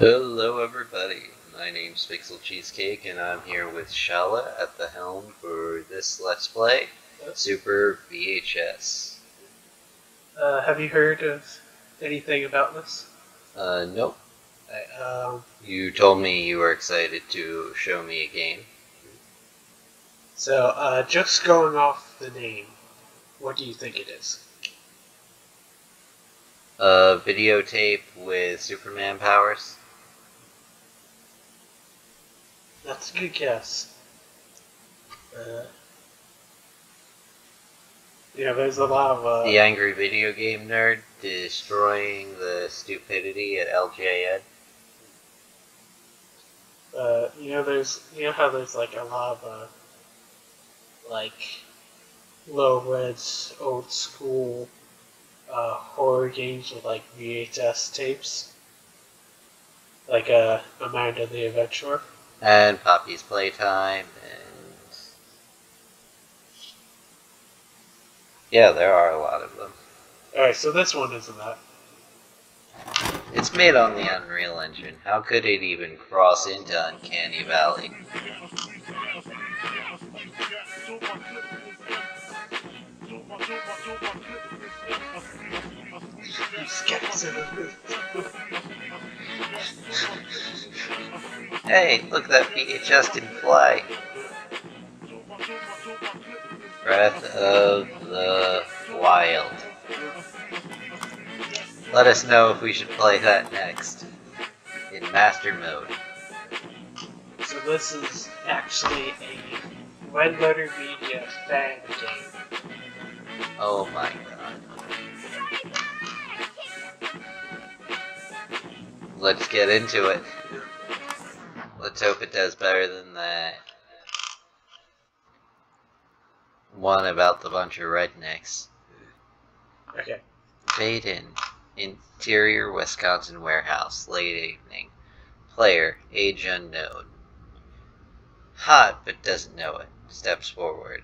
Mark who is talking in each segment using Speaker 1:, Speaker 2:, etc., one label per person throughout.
Speaker 1: Hello, everybody. My name's Pixel Cheesecake, and I'm here with Shala at the helm for this Let's Play Super VHS.
Speaker 2: Uh, have you heard of anything about this?
Speaker 1: Uh, nope.
Speaker 2: I, um,
Speaker 1: You told me you were excited to show me a game.
Speaker 2: so, uh, just going off the name, what do you think it is?
Speaker 1: A videotape with Superman powers.
Speaker 2: That's a good guess. Uh, you know, there's a lot of, uh,
Speaker 1: The angry video game nerd destroying the stupidity at LJN.
Speaker 2: uh, you know, there's, you know how there's, like, a lot of, uh, like, low res, old school, uh, horror games with, like, VHS tapes? Like, uh, Amanda the Adventurer?
Speaker 1: And Poppy's Playtime, and. Yeah, there are a lot of them.
Speaker 2: Alright, so this one isn't that.
Speaker 1: It's made on the Unreal Engine. How could it even cross into Uncanny Valley? Hey, look, that VHS can fly. Breath of the Wild. Let us know if we should play that next. In Master Mode.
Speaker 2: So this is actually a Red Letter Media fan game.
Speaker 1: Oh my god. Let's get into it. Let's hope it does better than that one about the bunch of rednecks.
Speaker 2: Okay.
Speaker 1: Fade in. Interior Wisconsin warehouse. Late evening. Player. Age unknown. Hot, but doesn't know it. Steps forward.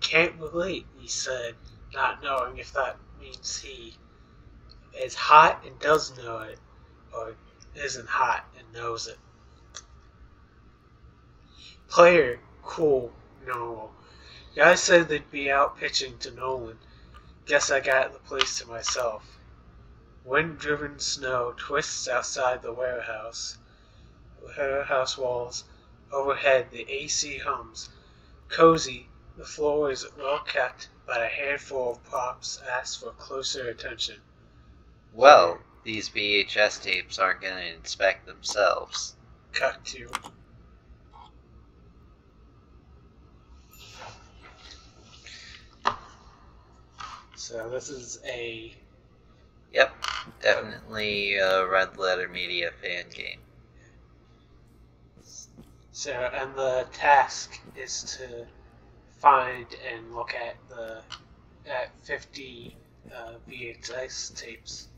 Speaker 2: Can't relate, he said, not knowing if that means he is hot and does know it, or isn't hot and knows it. Player, cool, normal. Guys said they'd be out pitching to Nolan. Guess I got the place to myself. Wind driven snow twists outside the warehouse. Warehouse walls. Overhead, the AC hums. Cozy, the floor is well kept, but a handful of props ask for closer attention.
Speaker 1: Well, these VHS tapes aren't going to inspect themselves.
Speaker 2: Cut to. So this is a
Speaker 1: Yep, definitely a Red Letter Media fan game.
Speaker 2: so and the task is to find and look at the at 50 uh, VHS tapes.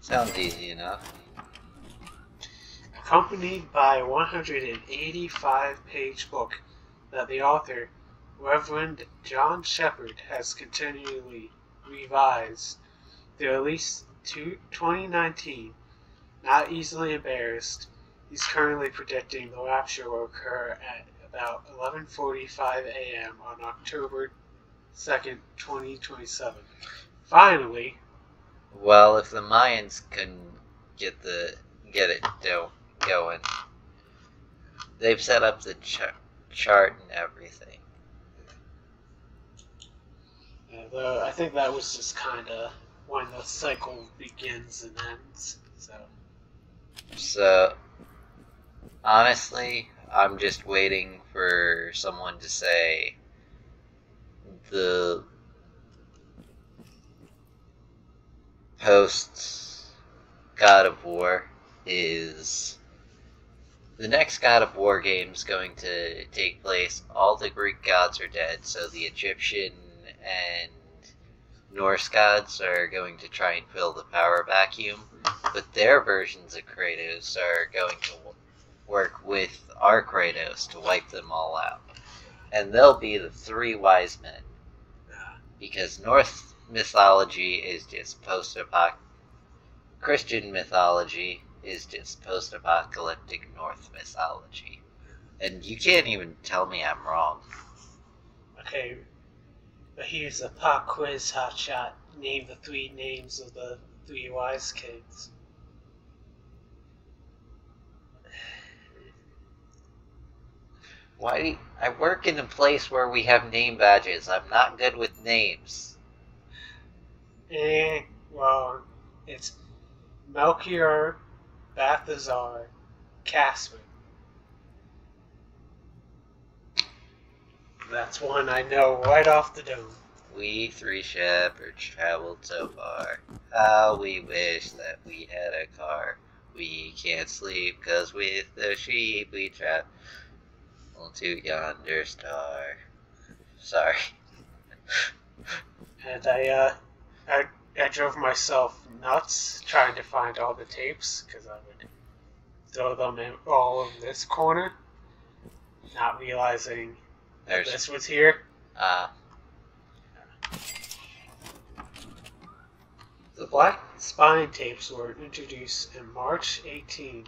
Speaker 1: Sounds easy enough.
Speaker 2: accompanied by a 185 page book that the author, Reverend John Shepard, has continually revised the release two- 2019. Not easily embarrassed, he's currently predicting the rapture will occur at about 11:45 a.m. on October 2nd, 2027. Finally,
Speaker 1: Well, if the Mayans can get the get it do, going, they've set up the ch- chart and everything.
Speaker 2: Uh, the, I think that was just kind of when the cycle begins and ends. So.
Speaker 1: So, honestly, I'm just waiting for someone to say the post God of War is the next God of War game is going to take place. All the Greek gods are dead, so the Egyptian and Norse gods are going to try and fill the power vacuum, but their versions of Kratos are going to work with our Kratos to wipe them all out. And they'll be the three wise men. Because Norse mythology is just post-apocalyptic. Christian mythology is just post apocalyptic Norse mythology. And you can't even tell me I'm wrong.
Speaker 2: Okay, but here's a pop quiz hotshot. Name the three names of the three wise kids.
Speaker 1: Why? do I work in a place where we have name badges. I'm not good with names.
Speaker 2: Eh, wrong. It's Melchior, Balthazar, Casper. That's one I know right off the dome.
Speaker 1: We three shepherds traveled so far. How we wish that we had a car. We can't sleep 'cause with the sheep we travel to yonder star. Sorry.
Speaker 2: And I, uh, I, I drove myself nuts trying to find all the tapes because I would throw them in all in this corner, not realizing
Speaker 1: There's
Speaker 2: this was here.
Speaker 1: uh
Speaker 2: The black spine tapes were introduced in March 18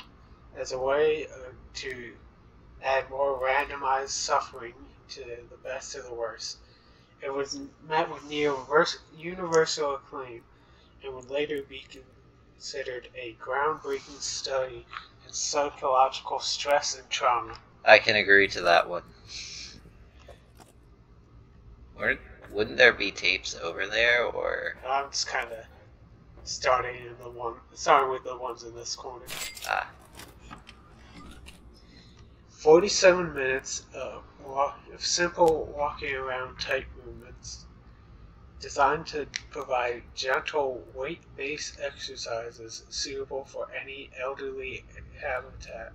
Speaker 2: as a way to add more randomized suffering to the best of the worst. It was met with near universal acclaim and would later be considered a groundbreaking study in psychological stress and trauma.
Speaker 1: I can agree to that one. Weren't, wouldn't there be tapes over there or
Speaker 2: I'm just kind of starting in the one, starting with the ones in this corner.
Speaker 1: ah
Speaker 2: 47 minutes of, walk, of simple walking around type movements designed to provide gentle weight based exercises suitable for any elderly habitat.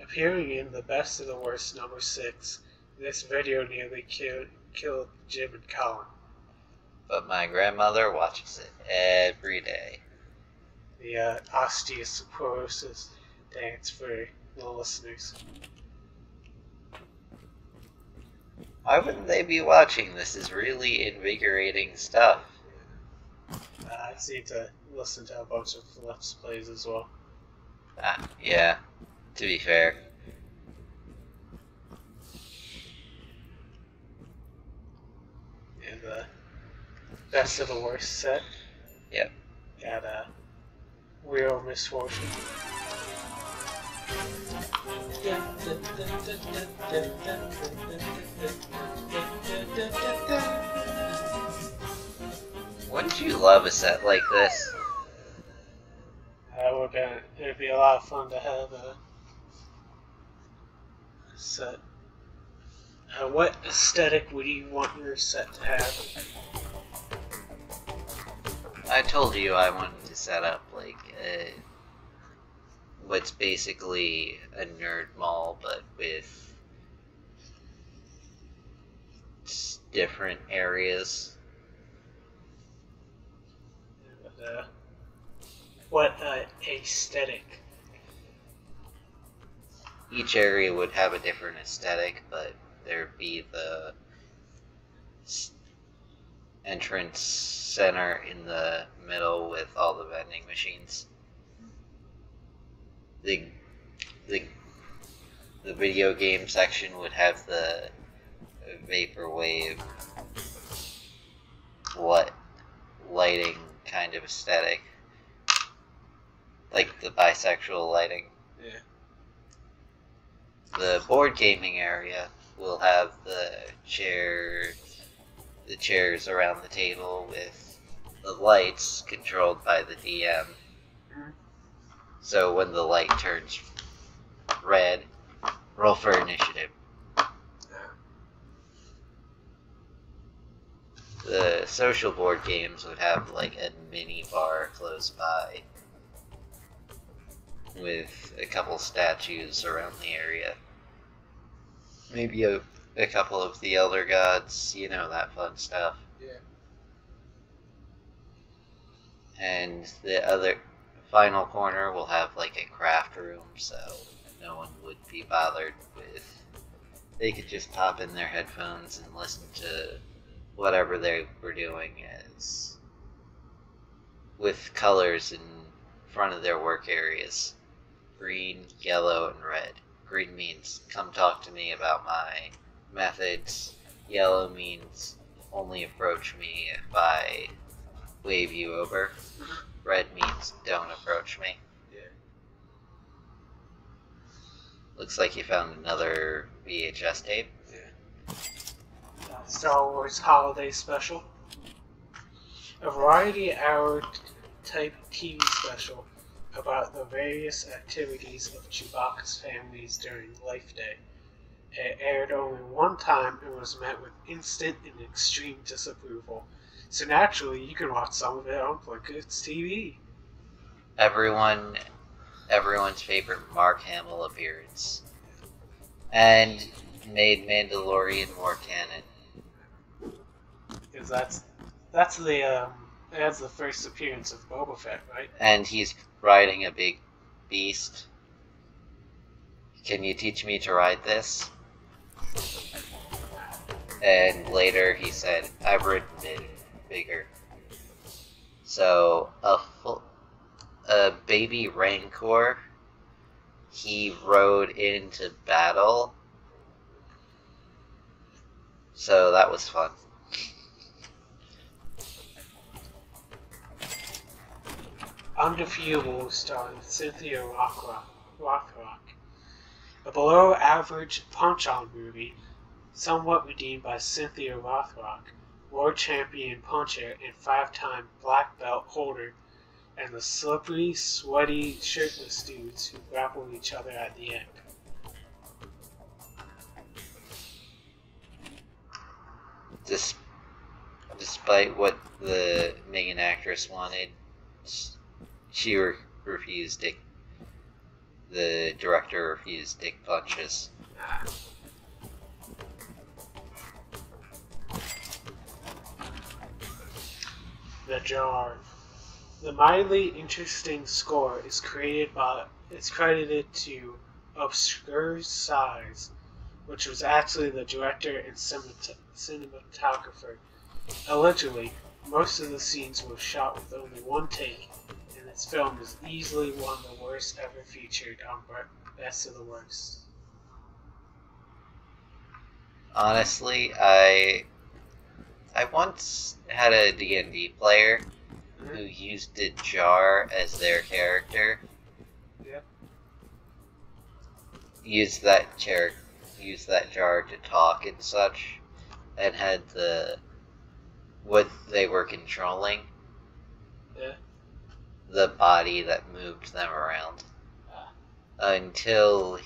Speaker 2: Appearing in The Best of the Worst number 6, this video nearly killed, killed Jim and Colin.
Speaker 1: but my grandmother watches it every day.
Speaker 2: The uh, osteoporosis dance for the listeners.
Speaker 1: Why wouldn't they be watching? This is really invigorating stuff.
Speaker 2: Uh, I need to listen to a bunch of Let's Plays as well.
Speaker 1: Ah, yeah, to be fair.
Speaker 2: The best of uh, the worst set.
Speaker 1: Yep.
Speaker 2: Got a real misfortune.
Speaker 1: Wouldn't you love a set like this?
Speaker 2: That would be, it'd be a lot of fun to have a set. Uh, what aesthetic would you want your set to have?
Speaker 1: I told you I wanted to set up like a, what's basically a nerd mall, but with different areas.
Speaker 2: And, uh, what uh, aesthetic?
Speaker 1: Each area would have a different aesthetic, but there'd be the entrance center in the middle with all the vending machines. The the the video game section would have the vaporwave what lighting kind of aesthetic. Like the bisexual lighting.
Speaker 2: Yeah.
Speaker 1: The board gaming area will have the chair the chairs around the table with the lights controlled by the DM. So when the light turns red, roll for initiative. The social board games would have like a mini bar close by with a couple statues around the area. Maybe a, a couple of the elder gods, you know, that fun stuff.
Speaker 2: Yeah.
Speaker 1: And the other final corner will have like a craft room, so no one would be bothered with. They could just pop in their headphones and listen to whatever they were doing as with colors in front of their work areas green, yellow, and red. Green means come talk to me about my methods. Yellow means only approach me if I wave you over. Red means don't approach me.
Speaker 2: Yeah.
Speaker 1: Looks like you found another VHS tape.
Speaker 2: uh, Star Wars Holiday Special. A variety hour type TV special about the various activities of Chewbacca's families during Life Day. It aired only one time and was met with instant and extreme disapproval. So naturally, you can watch some of it on Plinkett's TV.
Speaker 1: Everyone, everyone's favorite Mark Hamill appearance, and made Mandalorian more canon.
Speaker 2: Because that's that's the um, that's the first appearance of Boba Fett, right?
Speaker 1: And he's riding a big beast. Can you teach me to ride this? And later he said, I've ridden it bigger. So a full, a baby Rancor, he rode into battle. So that was fun.
Speaker 2: Undefeatable starring Cynthia Rothrock. A below average punch on movie, somewhat redeemed by Cynthia Rothrock, world champion puncher and five time black belt holder, and the slippery, sweaty, shirtless dudes who grapple each other at the end.
Speaker 1: Despite what the main actress wanted, she re- refused dick. The director refused dick punches.
Speaker 2: The Jar. The mildly interesting score is created by is credited to Obscure Size, which was actually the director and cinematographer. Allegedly, most of the scenes were shot with only one take, this film is easily one of the worst ever featured on Best of the Worst.
Speaker 1: Honestly, I I once had a D&D player mm-hmm. who used a jar as their character.
Speaker 2: Yep.
Speaker 1: Used that chair, used that jar to talk and such, and had the what they were controlling.
Speaker 2: Yeah.
Speaker 1: The body that moved them around.
Speaker 2: Ah.
Speaker 1: Until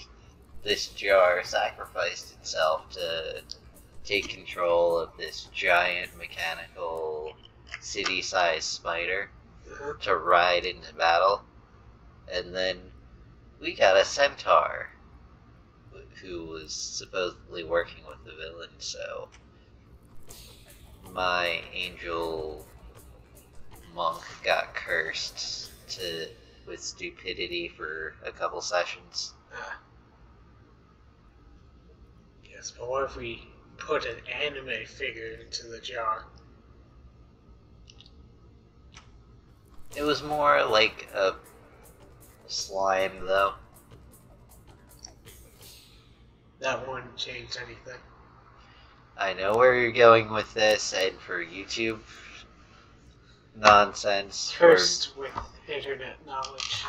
Speaker 1: this jar sacrificed itself to take control of this giant mechanical city-sized spider
Speaker 2: Uh-huh.
Speaker 1: to ride into battle. And then we got a centaur who was supposedly working with the villain, so my angel monk got cursed to with stupidity for a couple sessions.
Speaker 2: Ah. Yes, but what if we put an anime figure into the jar?
Speaker 1: It was more like a slime though.
Speaker 2: That wouldn't change anything.
Speaker 1: I know where you're going with this, and for YouTube nonsense,
Speaker 2: Cursed with internet knowledge.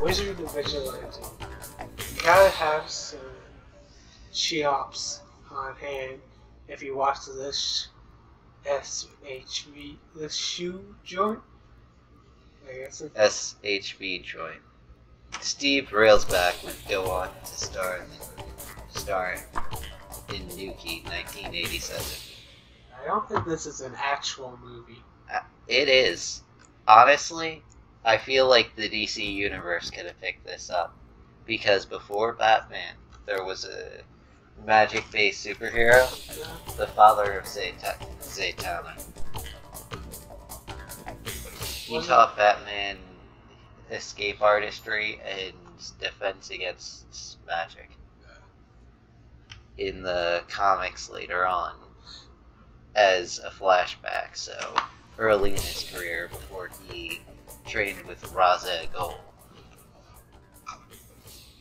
Speaker 2: Wizard of Vigilante. You gotta have some Cheops on hand if you watch this SHV, this shoe joint. I guess it's
Speaker 1: SHB joint. Steve Railsback would go on to star star in Nukie 1987.
Speaker 2: I don't think this is an actual movie.
Speaker 1: Uh, it is. Honestly, I feel like the DC universe could have picked this up. Because before Batman, there was a magic-based superhero, the father of Zayta- Zatanna. He taught Batman escape artistry and defense against magic. In the comics later on, as a flashback, so early in his career before he trained with Ra's al Ghul.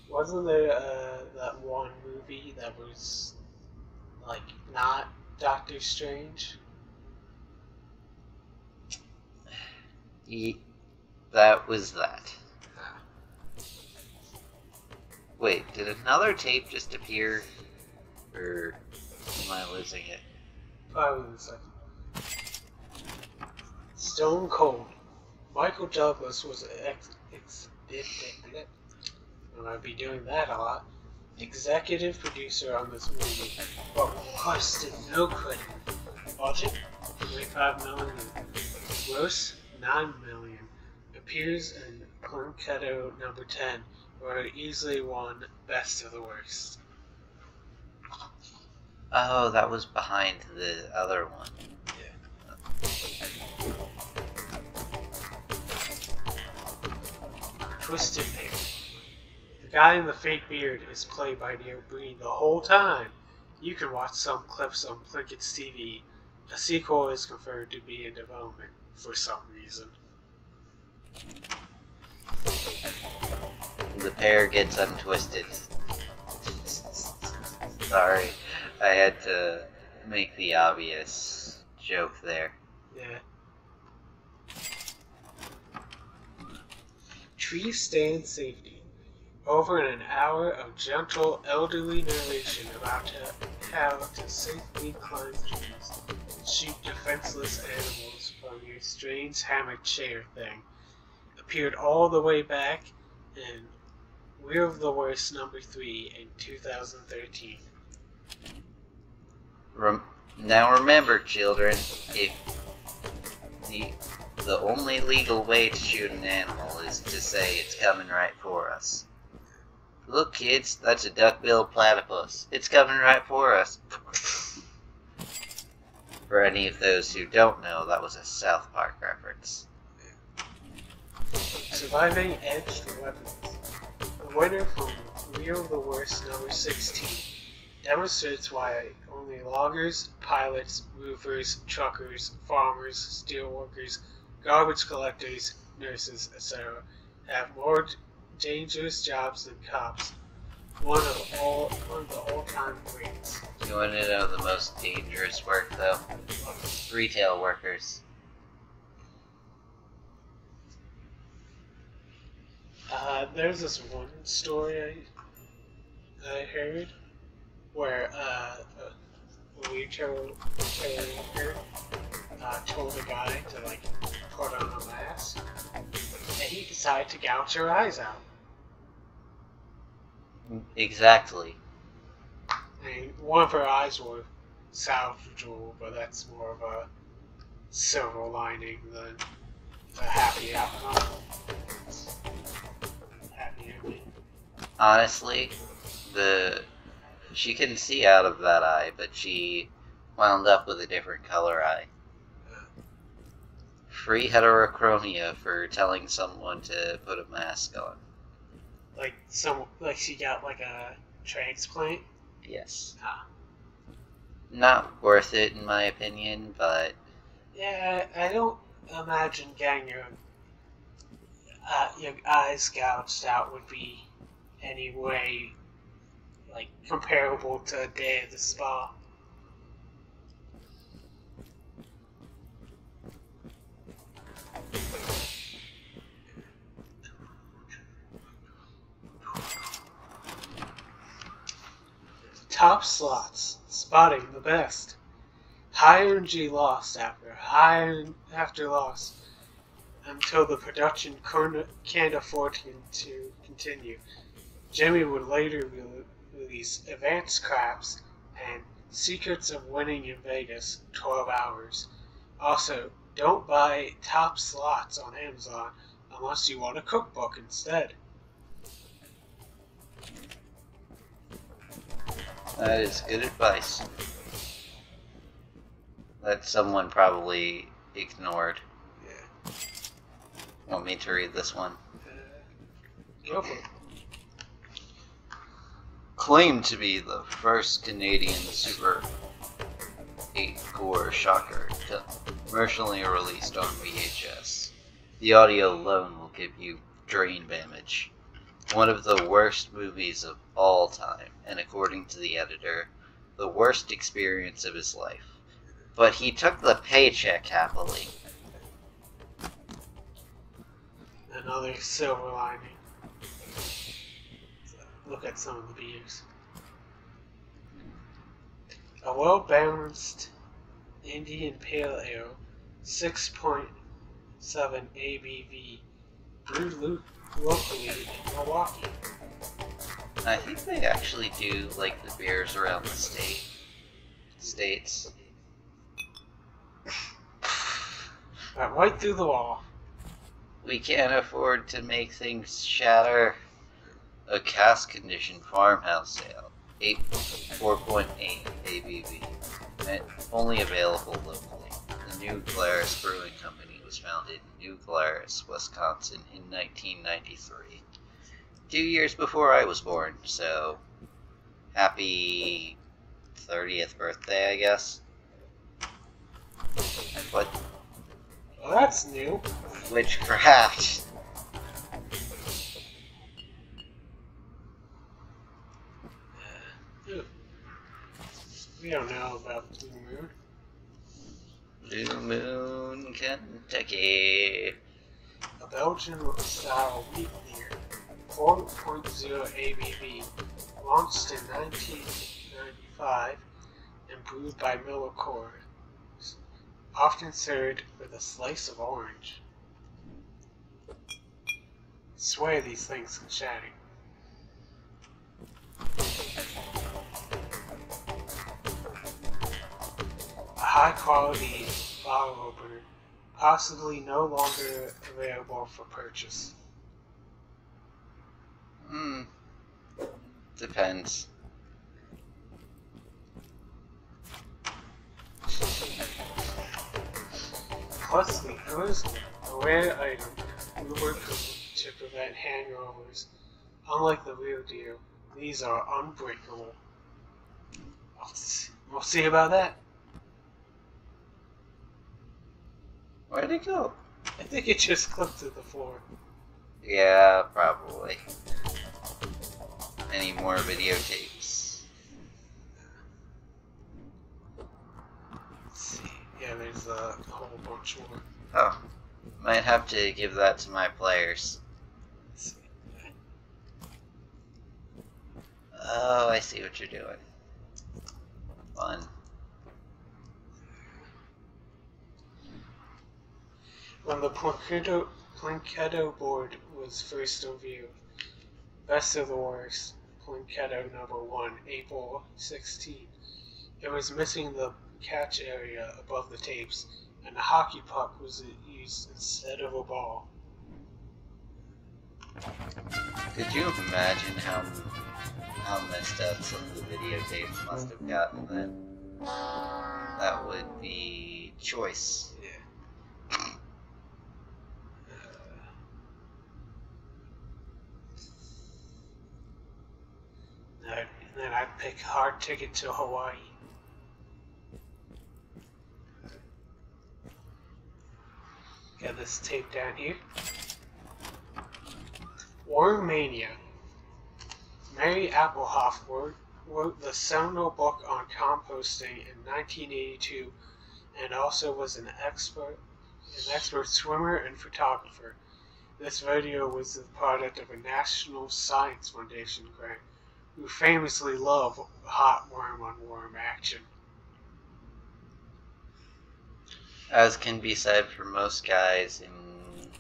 Speaker 2: Wasn't there uh, that one movie that was like not Doctor Strange?
Speaker 1: He, that was that. Wait, did another tape just appear? Or am I losing it?
Speaker 2: The second. Stone Cold. Michael Douglas was ex. and I'd be doing that a lot. Executive producer on this movie, but requested no credit. Budget 25 million. Gross 9 million. Appears in Plinketto number 10, where it easily won Best of the Worst.
Speaker 1: Oh, that was behind the other one. Yeah.
Speaker 2: Twisted Pair. The guy in the fake beard is played by Neil Breen the whole time. You can watch some clips on Plinkett's TV. A sequel is confirmed to be in development for some reason.
Speaker 1: The pair gets untwisted. Sorry, I had to make the obvious joke there.
Speaker 2: Yeah. Tree stand safety. Over an hour of gentle elderly narration about how to safely climb trees and shoot defenseless animals from your strange hammock chair thing appeared all the way back in We're the Worst number 3 in 2013.
Speaker 1: Rem- now remember, children, if the the only legal way to shoot an animal is to say it's coming right for us. Look, kids, that's a duck-billed platypus. It's coming right for us. For any of those who don't know, that was a South Park reference.
Speaker 2: Surviving Edged Weapons. The winner from Real the Worst number 16 demonstrates why only loggers, pilots, roofers, truckers, farmers, steelworkers, garbage collectors, nurses, etc. have more d- dangerous jobs than cops. One of all one of the all-time greats.
Speaker 1: You want to know the most dangerous work, though? Retail workers.
Speaker 2: Uh, there's this one story I, I heard where uh, a worker uh, told a guy to like put on a mask, and he decided to gouge her eyes out.
Speaker 1: Exactly.
Speaker 2: I mean, one of her eyes were salvageable, but that's more of a silver lining than a happy outcome. Happy ending.
Speaker 1: Honestly, the she couldn't see out of that eye, but she wound up with a different color eye. Free heterochromia for telling someone to put a mask on.
Speaker 2: Like some, like she got like a transplant.
Speaker 1: Yes.
Speaker 2: Ah.
Speaker 1: Not worth it, in my opinion, but
Speaker 2: Yeah, I don't imagine getting your uh, your eyes gouged out would be any way like comparable to a day at the spa. Top slots, spotting the best. High energy lost after high after loss until the production can't afford to, to continue. Jimmy would later release Advanced Craps and Secrets of Winning in Vegas 12 Hours. Also, don't buy top slots on Amazon unless you want a cookbook instead.
Speaker 1: That is good advice. That someone probably ignored.
Speaker 2: Yeah.
Speaker 1: Want me to read this one?
Speaker 2: Go for it.
Speaker 1: Claimed to be the first Canadian Super 8 core shocker commercially released on VHS. The audio alone will give you brain damage. One of the worst movies of all time, and according to the editor, the worst experience of his life. But he took the paycheck happily.
Speaker 2: Another silver lining. Look at some of the views. A well balanced Indian Pale Ale, 6.7 ABV, brewed lo- locally in Milwaukee.
Speaker 1: I think they actually do like the beers around the state states.
Speaker 2: Went right through the wall.
Speaker 1: We can't afford to make things shatter. A cask conditioned farmhouse ale, eight four point eight ABV, and only available locally. The New Glarus Brewing Company was founded in New Glarus, Wisconsin, in 1993, two years before I was born. So, happy 30th birthday, I guess. What
Speaker 2: Well, that's new.
Speaker 1: witchcraft?
Speaker 2: We don't know about Blue Moon.
Speaker 1: Blue Moon, Kentucky.
Speaker 2: A Belgian style wheat beer, 4.0 ABV, launched in 1995 and brewed by Miller Coors, often served with a slice of orange. swear these things can shatter. High quality bottle opener, possibly no longer available for purchase.
Speaker 1: Hmm. Depends.
Speaker 2: Plus, the Ghost, a rare item, rumored to prevent hangovers. Unlike the real deal, these are unbreakable. We'll see about that.
Speaker 1: Where'd it go?
Speaker 2: I think it just clipped to the floor.
Speaker 1: Yeah, probably. Any more videotapes?
Speaker 2: Let's see. Yeah, there's a whole bunch more.
Speaker 1: Oh. Might have to give that to my players.
Speaker 2: Let's see.
Speaker 1: Oh, I see what you're doing. Fun.
Speaker 2: When the Plinketto, Plinketto board was first reviewed, Best of the Worst, Plinketto number 1, April 16, it was missing the catch area above the tapes, and a hockey puck was used instead of a ball.
Speaker 1: Could you imagine how how messed up some of the videotapes must have gotten then? That would be choice.
Speaker 2: Yeah. And then I'd pick Hard Ticket to Hawaii. Got this tape down here. Wormania. Mary Appelhof wrote, wrote the seminal book on composting in 1982 and also was an expert an expert swimmer and photographer. This video was the product of a National Science Foundation grant, who famously love hot worm on worm action.
Speaker 1: As can be said for most guys in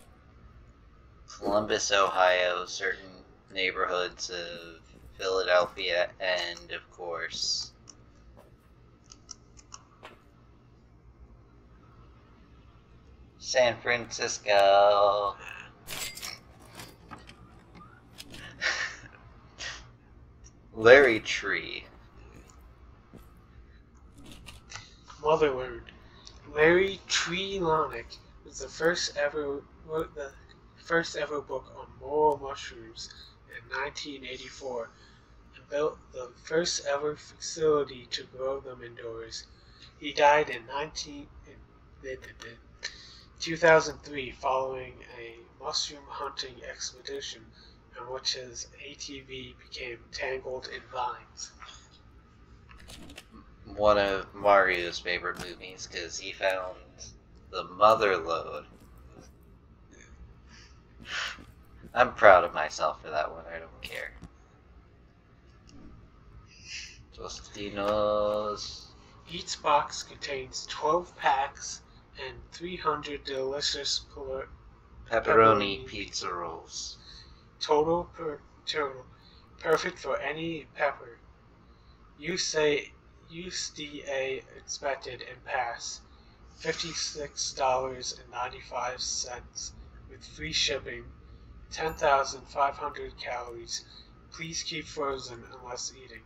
Speaker 1: Columbus, Ohio, certain neighborhoods of Philadelphia, and of course, San Francisco. Larry Tree
Speaker 2: Motherward. Larry Trelonic was the first ever wrote the first ever book on morel mushrooms in 1984 and built the first ever facility to grow them indoors. He died in 19, in 2003 following a mushroom hunting expedition in which his ATV became tangled in vines.
Speaker 1: One of Mario's favorite movies because he found the mother lode. I'm proud of myself for that one. I don't care. Totino's.
Speaker 2: Each box contains 12 packs and 300 delicious
Speaker 1: Pepperoni
Speaker 2: Pepperoni.
Speaker 1: pizza rolls.
Speaker 2: Total per total, perfect for any pepper. You say USDA inspected and pass. Fifty-six dollars and ninety-five cents with free shipping. Ten thousand five hundred calories. Please keep frozen unless eating.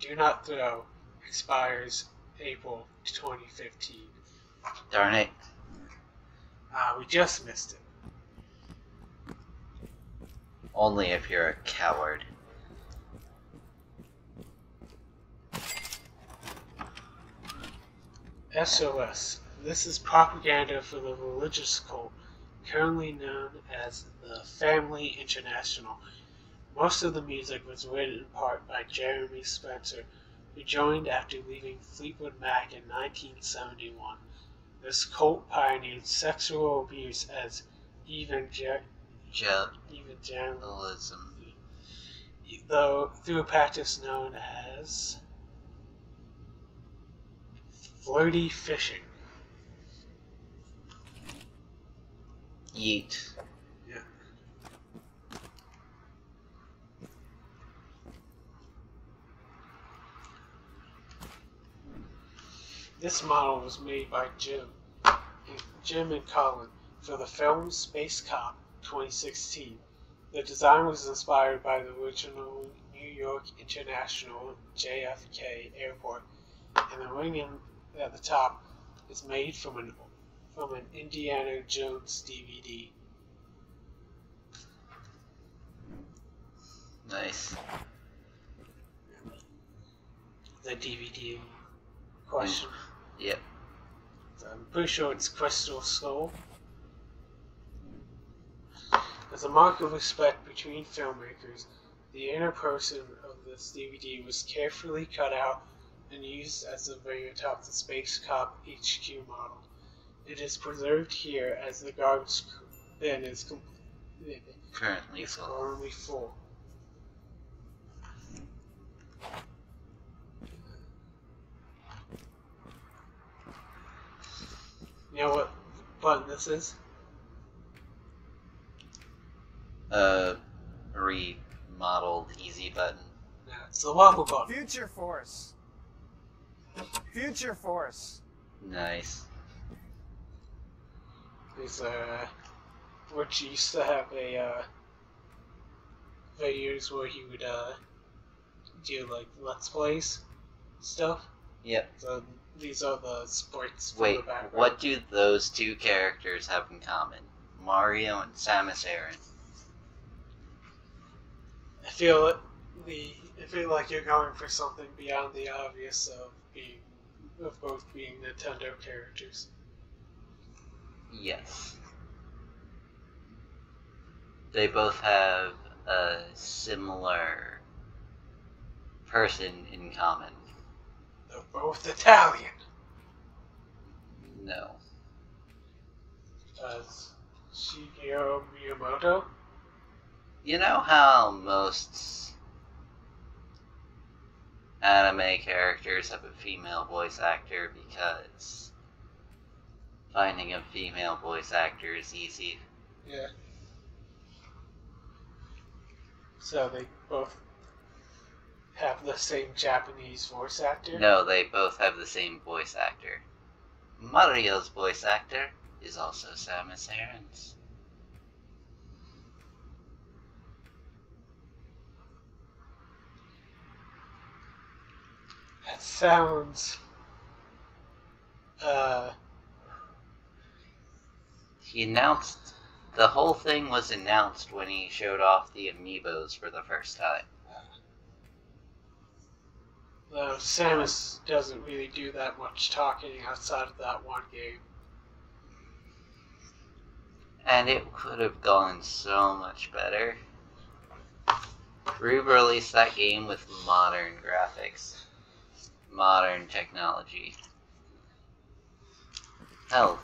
Speaker 2: Do not throw. Expires April 2015.
Speaker 1: Darn it.
Speaker 2: Ah, we just missed it.
Speaker 1: Only if you're a coward.
Speaker 2: SOS. This is propaganda for the religious cult, currently known as the Family International. Most of the music was written in part by Jeremy Spencer, who joined after leaving Fleetwood Mac in 1971. This cult pioneered sexual abuse as evangel- evangel-
Speaker 1: Journalism.
Speaker 2: though through a practice known as flirty fishing.
Speaker 1: Yeet.
Speaker 2: Yeah. This model was made by Jim, Jim and Colin for the film Space Cop 2016. The design was inspired by the original New York International JFK Airport, and the ring in, at the top is made from an from an Indiana Jones DVD.
Speaker 1: Nice.
Speaker 2: The DVD question.
Speaker 1: Yep.
Speaker 2: So I'm pretty sure it's Crystal Skull. As a mark of respect between filmmakers, the inner person of this DVD was carefully cut out and used as the ring atop the Space Cop HQ model. It is preserved here as the garbage bin is.
Speaker 1: Currently full.
Speaker 2: currently full. You know what button this is?
Speaker 1: Uh, remodeled easy button.
Speaker 2: No, it's the wobble button.
Speaker 3: Future Force. Future Force.
Speaker 1: Nice.
Speaker 2: It's uh, which used to have a uh, videos where he would uh do like let's plays stuff.
Speaker 1: Yep.
Speaker 2: So these are the sports. from
Speaker 1: Wait,
Speaker 2: the
Speaker 1: what do those two characters have in common? Mario and Samus Aran.
Speaker 2: I feel it. The I feel like you're going for something beyond the obvious of being of both being Nintendo characters.
Speaker 1: Yes. They both have a similar person in common.
Speaker 2: They're both Italian.
Speaker 1: No.
Speaker 2: As Shigeru Miyamoto.
Speaker 1: You know how most anime characters have a female voice actor because finding a female voice actor is easy.
Speaker 2: Yeah. So they both have the same Japanese voice actor.
Speaker 1: No, they both have the same voice actor. Mario's voice actor is also Samus Aran's.
Speaker 2: That sounds Uh,
Speaker 1: He announced the whole thing was announced when he showed off the amiibos for the first time.
Speaker 2: though Samus doesn't really do that much talking outside of that one game.
Speaker 1: And it could have gone so much better. Re-release that game with modern graphics, modern technology. Hell,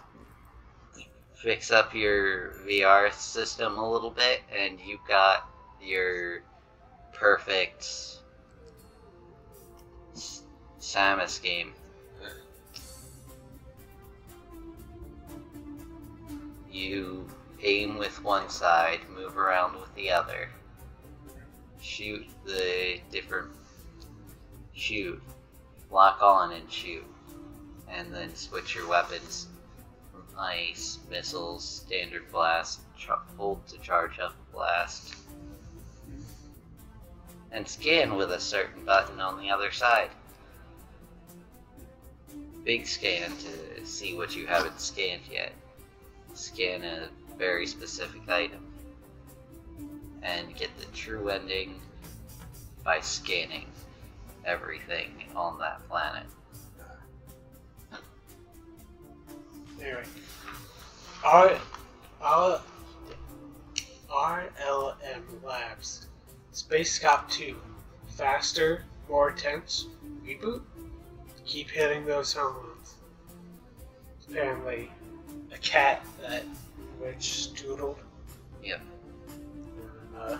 Speaker 1: fix up your VR system a little bit, and you've got your perfect Samus game. You aim with one side, move around with the other, shoot the different shoot, lock on and shoot, and then switch your weapons from ice, missiles, standard blast, hold to charge up blast, and scan with a certain button on the other side. Big scan to see what you haven't scanned yet. Scan a very specific item. And get the true ending by scanning everything on that planet.
Speaker 2: Anyway, R, R, RLM Labs, Space Cop 2, faster, more intense, reboot? Keep hitting those home runs. Apparently, a cat that Rich doodled.
Speaker 1: Yep.
Speaker 2: And, uh,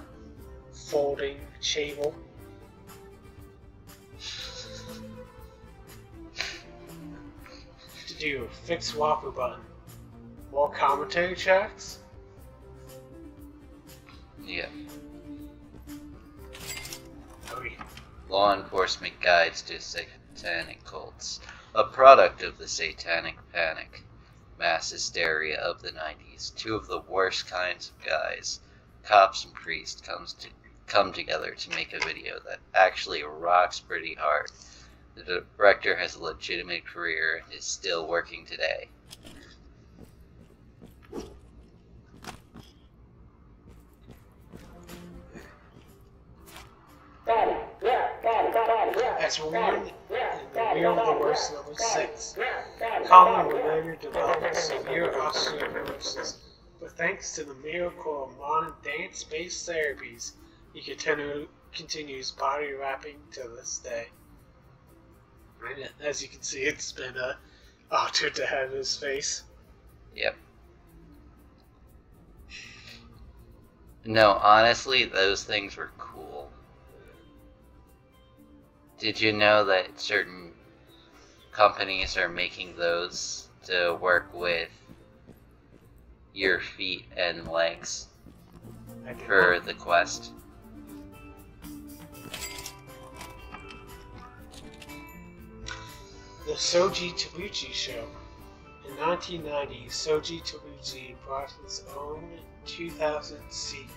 Speaker 2: folding table. To do fix Whopper button. More commentary tracks.
Speaker 1: Yeah.
Speaker 2: Oh, yeah.
Speaker 1: Law Enforcement Guides to Satanic Cults. A product of the Satanic Panic. Mass hysteria of the 90s. Two of the worst kinds of guys, cops and priests, comes to come together to make a video that actually rocks pretty hard. The director has a legitimate career and is still working today.
Speaker 2: As in the Real the Worst Level 6, Colin would later develop severe osteoporosis, but thanks to the miracle of modern dance-based therapies, he continue, continues body wrapping to this day. And as you can see, it's been uh, altered to have his face.
Speaker 1: Yep. No, honestly, those things were cool. Did you know that certain companies are making those to work with your feet and legs for the quest?
Speaker 2: The Shoji Tabuchi Show. In 1990, Shoji Tabuchi brought his own 2,000 seat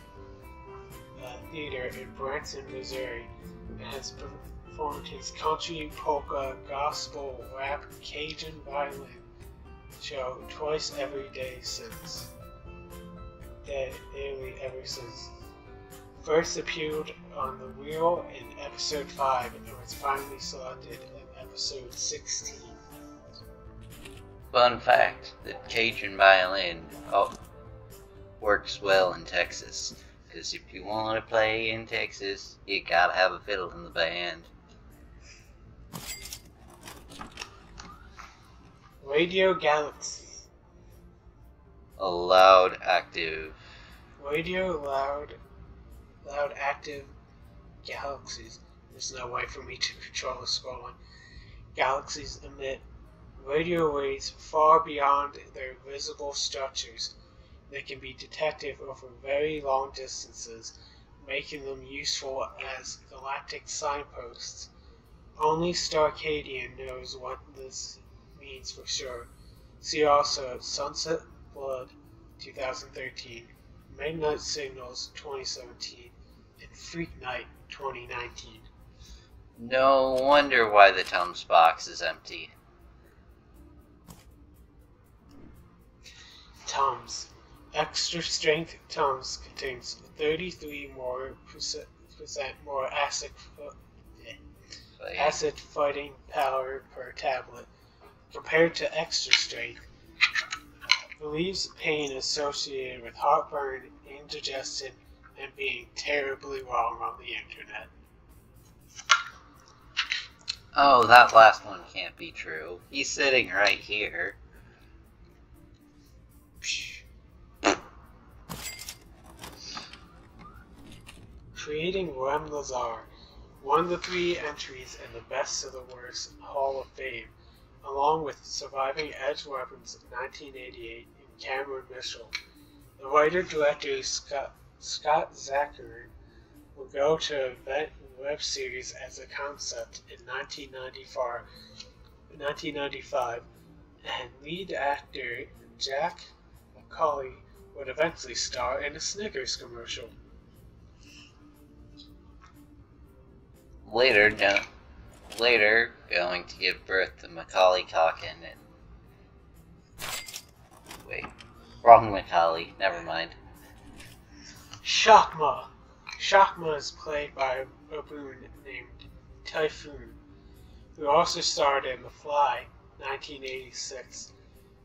Speaker 2: uh, theater in Branson, Missouri, and has performed his country, polka, gospel, rap, Cajun violin show twice every day since. Da- Daily ever since. First appeared on The Wheel in episode 5 and was finally selected episode 16.
Speaker 1: Fun fact: the Cajun violin oh, works well in Texas. Because if you want to play in Texas, you gotta have a fiddle in the band.
Speaker 2: Radio Galaxy.
Speaker 1: A loud, active
Speaker 2: Radio loud, loud active galaxies. There's no way for me to control the scrolling. Galaxies emit radio waves far beyond their visible structures. They can be detected over very long distances, making them useful as galactic signposts. Only Starcadian knows what this means for sure. See also Sunset Blood 2013, Midnight Signals 2017, and Freak Night 2019.
Speaker 1: No wonder why the Tums box is empty.
Speaker 2: Tums. Extra strength Tums contains 33 more percent, percent more acid acid fighting power per tablet compared to extra strength. Relieves pain associated with heartburn, indigestion, and being terribly wrong on the internet.
Speaker 1: Oh, that last one can't be true. He's sitting right here.
Speaker 2: Creating Rem Lezar, one of the three entries in the Best of the Worst Hall of Fame, along with surviving Edge Weapons 1988 and Cameron Mitchell. The writer-director Scott, Scott Zachary will go to event web series as a concept in 1994, 1995, and lead actor Jack McCauley would eventually star in a Snickers commercial.
Speaker 1: Later, no, later going to give birth to Macaulay Culkin and wait, wrong Macaulay. Never mind.
Speaker 2: Shakma. Shakma is played by baboon named Typhoon, who also starred in The Fly, 1986.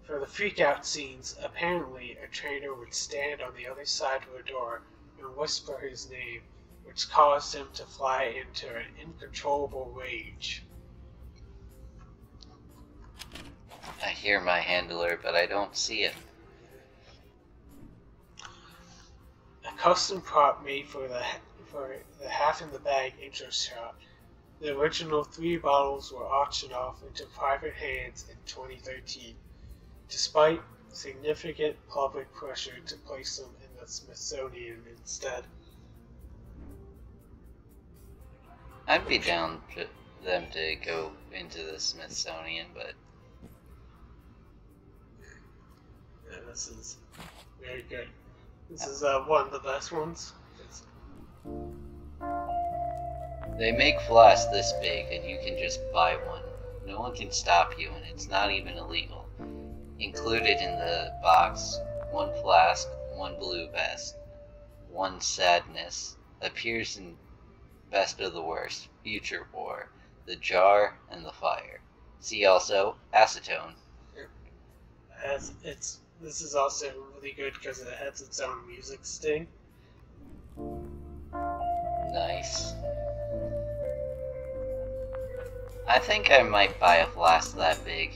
Speaker 2: For the freakout scenes, apparently a trainer would stand on the other side of a door and whisper his name, which caused him to fly into an uncontrollable rage.
Speaker 1: I hear my handler, but I don't see him.
Speaker 2: A custom prop made for the for the half in the bag intro shot. The original three bottles were auctioned off into private hands in 2013, despite significant public pressure to place them in the Smithsonian instead.
Speaker 1: I'd be down for them to go into the Smithsonian, but
Speaker 2: Yeah, this is very good. This is uh, one of the best ones.
Speaker 1: They make flasks this big and you can just buy one. No one can stop you, and it's not even illegal. Included in the box, one flask, one blue vest, one sadness, appears in Best of the Worst, Future War, the jar, and the fire. See also acetone.
Speaker 2: Has it's this is also really good because it has its own music sting.
Speaker 1: Nice. I think I might buy a flask that big.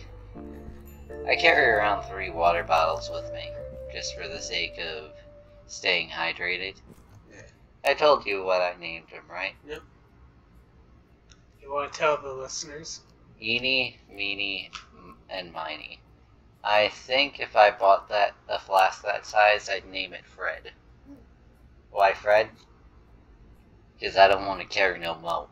Speaker 1: I carry around three water bottles with me, just for the sake of staying hydrated.
Speaker 2: Yeah.
Speaker 1: I told you what I named them, right? Yep.
Speaker 2: You want to tell the listeners?
Speaker 1: Eeny, meeny, and miny. I think if I bought that a flask that size, I'd name it Fred. Why Fred? Because I don't want to carry no mo.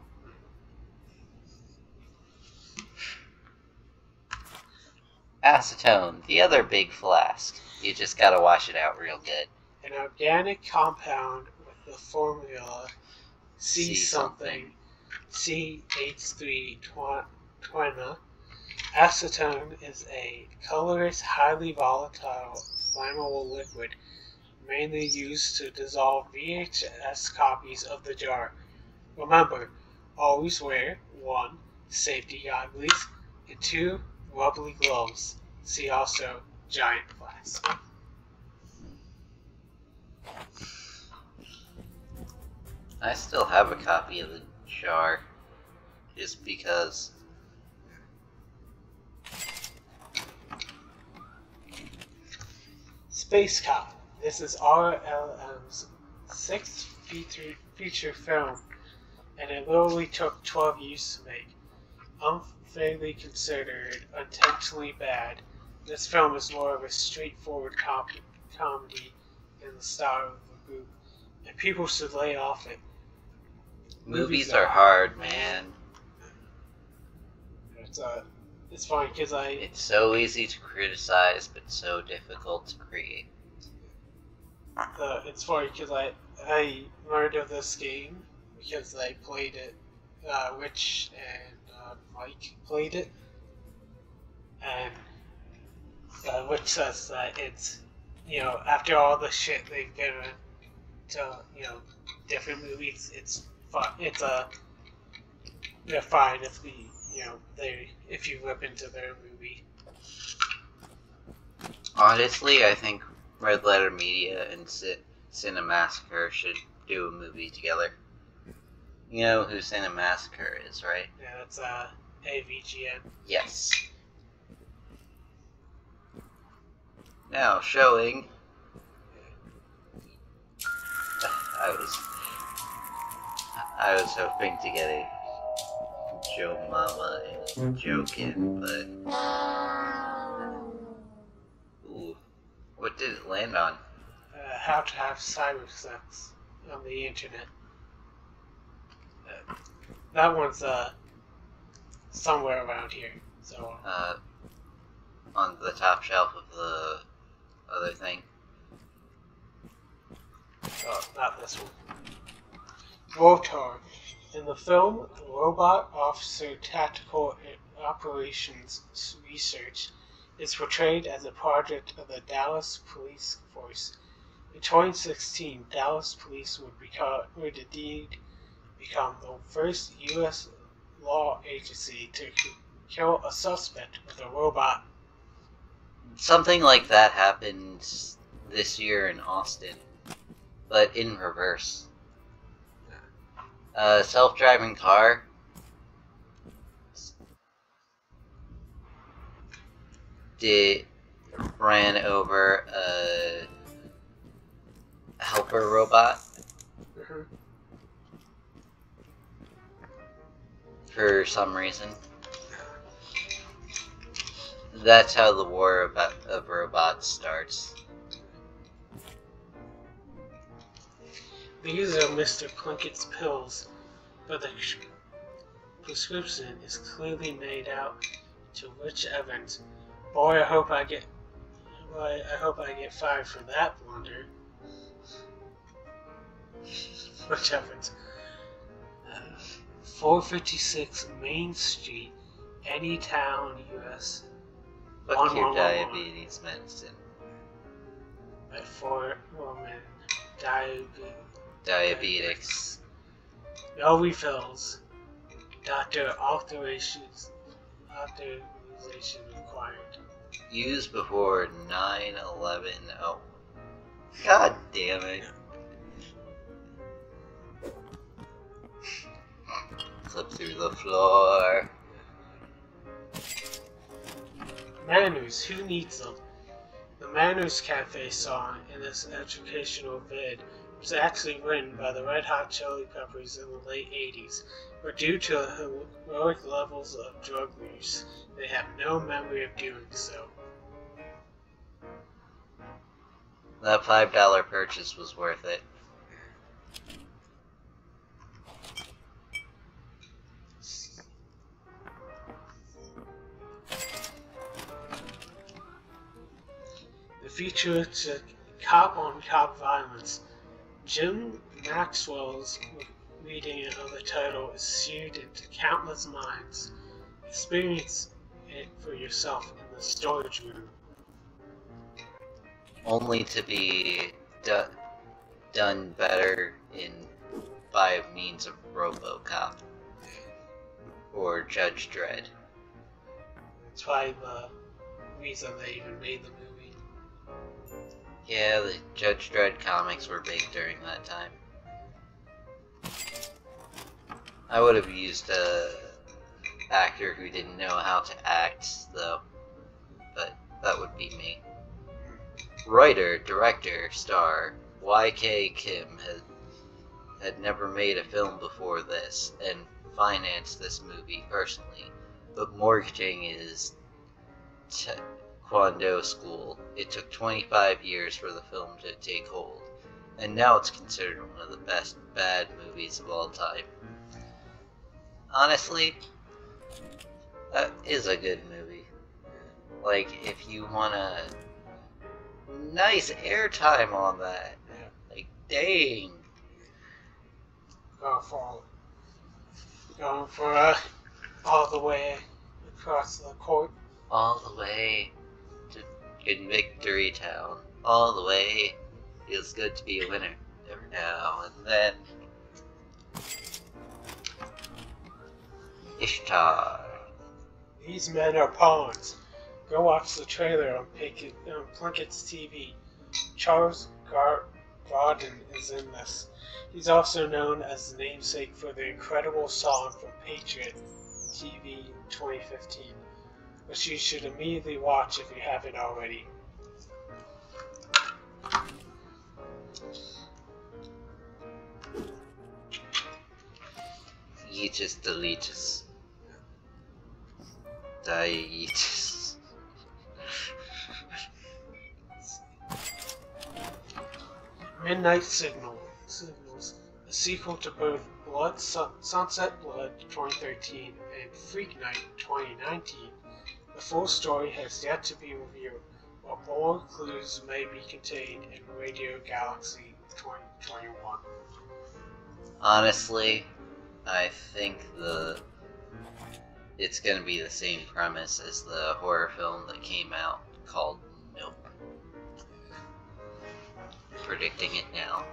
Speaker 1: Acetone, the other big flask. You just gotta wash it out real good.
Speaker 2: An organic compound with the formula C
Speaker 1: C
Speaker 2: something C H320. Acetone is a colorless, highly volatile, flammable liquid mainly used to dissolve VHS copies of the jar. Remember, always wear 1. Safety goggles, and 2. Rubbly gloves. See also giant flask.
Speaker 1: I still have a copy of the jar. Just because.
Speaker 2: Space Cop. This is RLM's sixth feature, feature film, and it literally took 12 years to make. Unfairly considered intentionally bad, this film is more of a straightforward com- comedy in the style of the group, and people should lay off it.
Speaker 1: Movies are hard, man.
Speaker 2: It's, uh, it's fine because I
Speaker 1: It's so easy to criticize, but so difficult to create.
Speaker 2: Uh, it's funny because I I learned of this game because I played it. Uh, and uh, Mike played it, and uh, says that it's you know, after all the shit they've given to, you know, different movies, it's fun. It's a they're fine if the you know they if you rip into their movie.
Speaker 1: Honestly, I think Red Letter Media and C- Cinemassacre should do a movie together. You know who Cinemassacre is, right?
Speaker 2: Yeah, that's uh AVGN.
Speaker 1: Yes. Now showing. I was. I was hoping to get a Joe Mama and joking, but. What did it land on?
Speaker 2: Uh, how to have cyber sex on the internet. Uh, that one's uh somewhere around here. So
Speaker 1: Uh, on the top shelf of the other thing.
Speaker 2: Oh, not this one. Rotor. In the film, Robot Officer Tactical Operations Research is portrayed as a project of the Dallas Police Force. In 2016, Dallas Police would, become, would indeed become the first U.S. law agency to kill a suspect with a robot.
Speaker 1: Something like that happened this year in Austin, but in reverse. A self driving car did ran over a helper robot mm-hmm. for some reason. That's how the war about, of robots starts.
Speaker 2: These are Mr. Plinkett's pills, but the prescription is clearly made out to Rich Evans. Boy, I hope I get. Boy, I hope I get fired for that blunder. Rich Evans. Uh, 456 Main Street, Anytown, U.S.
Speaker 1: Fuck your diabetes medicine.
Speaker 2: By four woman diabetes.
Speaker 1: Diabetics.
Speaker 2: No refills. Doctor authorizations. Authorization required.
Speaker 1: Used before 9 11 oh. God damn it. Slip through the floor.
Speaker 2: Manners, who needs them? The Manners Cafe song in this educational vid was actually written by the Red Hot Chili Peppers in the late 80s, but due to heroic levels of drug use, they have no memory of doing so.
Speaker 1: That $5 purchase was worth it.
Speaker 2: The featured cop on cop violence. Jim Maxwell's reading of the title is seared into countless minds. Experience it for yourself in the storage room.
Speaker 1: Only to be do- done better in by means of RoboCop or Judge Dredd.
Speaker 2: That's probably the uh, reason they even made the movie.
Speaker 1: Yeah, the Judge Dredd comics were big during that time. I would have used a actor who didn't know how to act, though. But that would be me. Writer, director, star Y.K. Kim had had never made a film before this and financed this movie personally, but mortgaging his Taekwondo school. It took 25 years for the film to take hold, and now it's considered one of the best bad movies of all time. Honestly, that is a good movie. Like, if you want a nice airtime on that, like, dang.
Speaker 2: Going for going for uh, all the way across the court.
Speaker 1: all the way to in Victory Town, all the way. Feels good to be a winner every now and then. Ishtar.
Speaker 2: These men are pawns. Go watch the trailer on, on um, Plinkett's TV. Charles Gar- Grodin is in this. He's also known as the namesake for the incredible song from Patriot TV 2015, which you should immediately watch if you haven't already.
Speaker 1: Yeetus deletus. Dietus.
Speaker 2: Midnight Signal Signals, a sequel to both Blood Sun- Sunset Blood 2013 and Freak Night 2019. The full story has yet to be revealed, but more clues may be contained in Radio Galaxy 2021.
Speaker 1: Honestly, I think the it's gonna be the same premise as the horror film that came out called Predicting it now.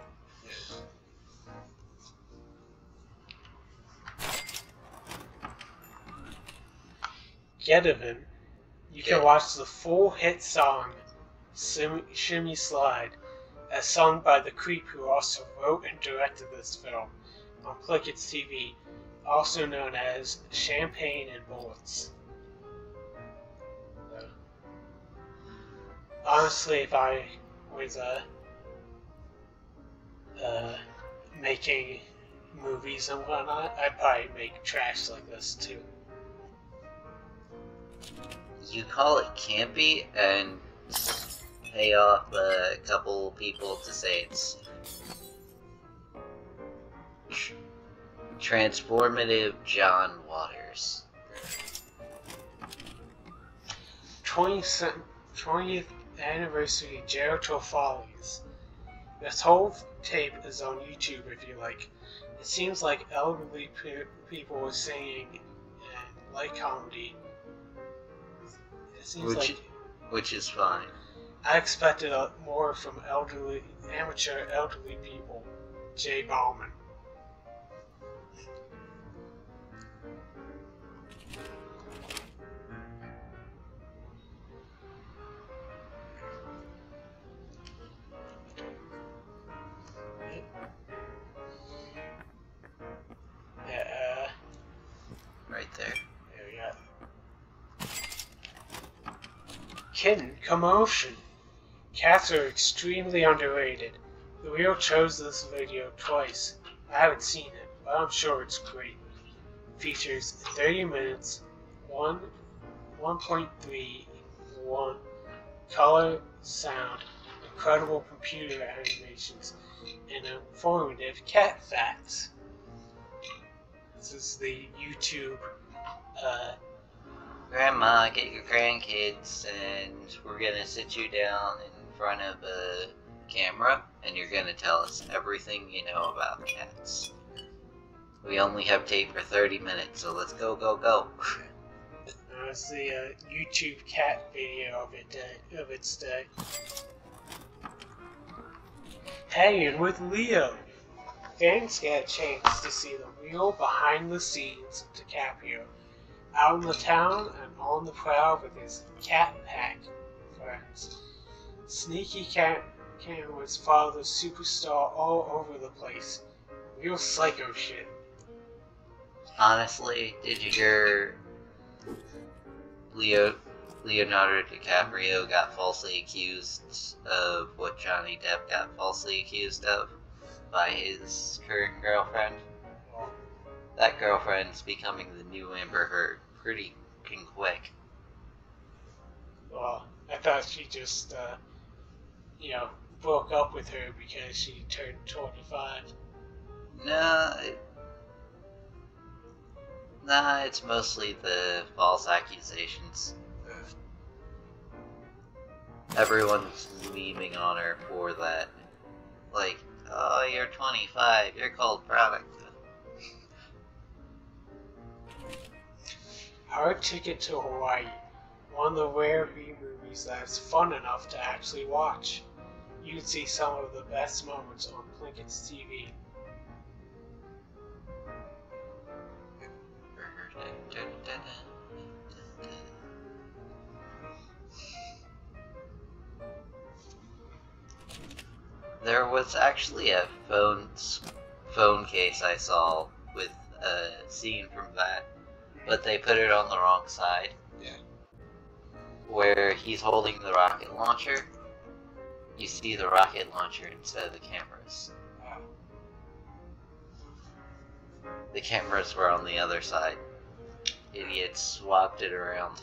Speaker 2: Getaven, you can watch the full hit song Shimmy Slide, as sung by the Creep who also wrote and directed this film on Plinkett's TV, also known as Champagne and Bullets. Honestly, if I was uh, uh, making movies and whatnot, I'd probably make trash like this too.
Speaker 1: You call it campy and pay off a couple people to say it's transformative John Waters.
Speaker 2: 20th, 20th anniversary Jericho Follies. This whole tape is on YouTube if you like. It seems like elderly pe- people are singing and like comedy. It seems
Speaker 1: Which-
Speaker 2: like
Speaker 1: Which is fine.
Speaker 2: I expected uh, more from elderly, amateur elderly people. Jay Bauman. Kitten commotion. Cats are extremely underrated. The wheel chose this video twice. I haven't seen it, but I'm sure it's great. Features 30 minutes, one 1.3, one color, sound, incredible computer animations, and informative cat facts. This is the YouTube uh,
Speaker 1: Grandma, get your grandkids, and we're gonna sit you down in front of a camera, and you're gonna tell us everything you know about cats. We only have tape for 30 minutes, so let's go, go, go.
Speaker 2: It's the uh, YouTube cat video of it uh, of its day. Hanging with Leo. Fans get a chance to see the real behind the scenes of DiCaprio out in the town and on the prowl with his cat pack friends. Sneaky cat cameras follow the superstar all over the place. Real psycho shit.
Speaker 1: Honestly, did you hear Leo Leonardo DiCaprio got falsely accused of what Johnny Depp got falsely accused of by his current girlfriend? That girlfriend's becoming the new Amber Heard pretty fucking quick.
Speaker 2: Well, I thought she just, uh, you know, broke up with her because she turned 25.
Speaker 1: Nah, it, nah, it's mostly the false accusations. Everyone's memeing on her for that. Like, oh, you're 25, you're called product.
Speaker 2: Our Ticket to Hawaii, one of the rare B movies that is fun enough to actually watch. you'd see some of the best moments on Plinkett's TV.
Speaker 1: There was actually a phone phone case I saw with a scene from that, but they put it on the wrong side.
Speaker 4: Yeah.
Speaker 1: Where he's holding the rocket launcher, you see the rocket launcher instead of the cameras.
Speaker 2: Wow.
Speaker 1: The cameras were on the other side. Idiots swapped it around.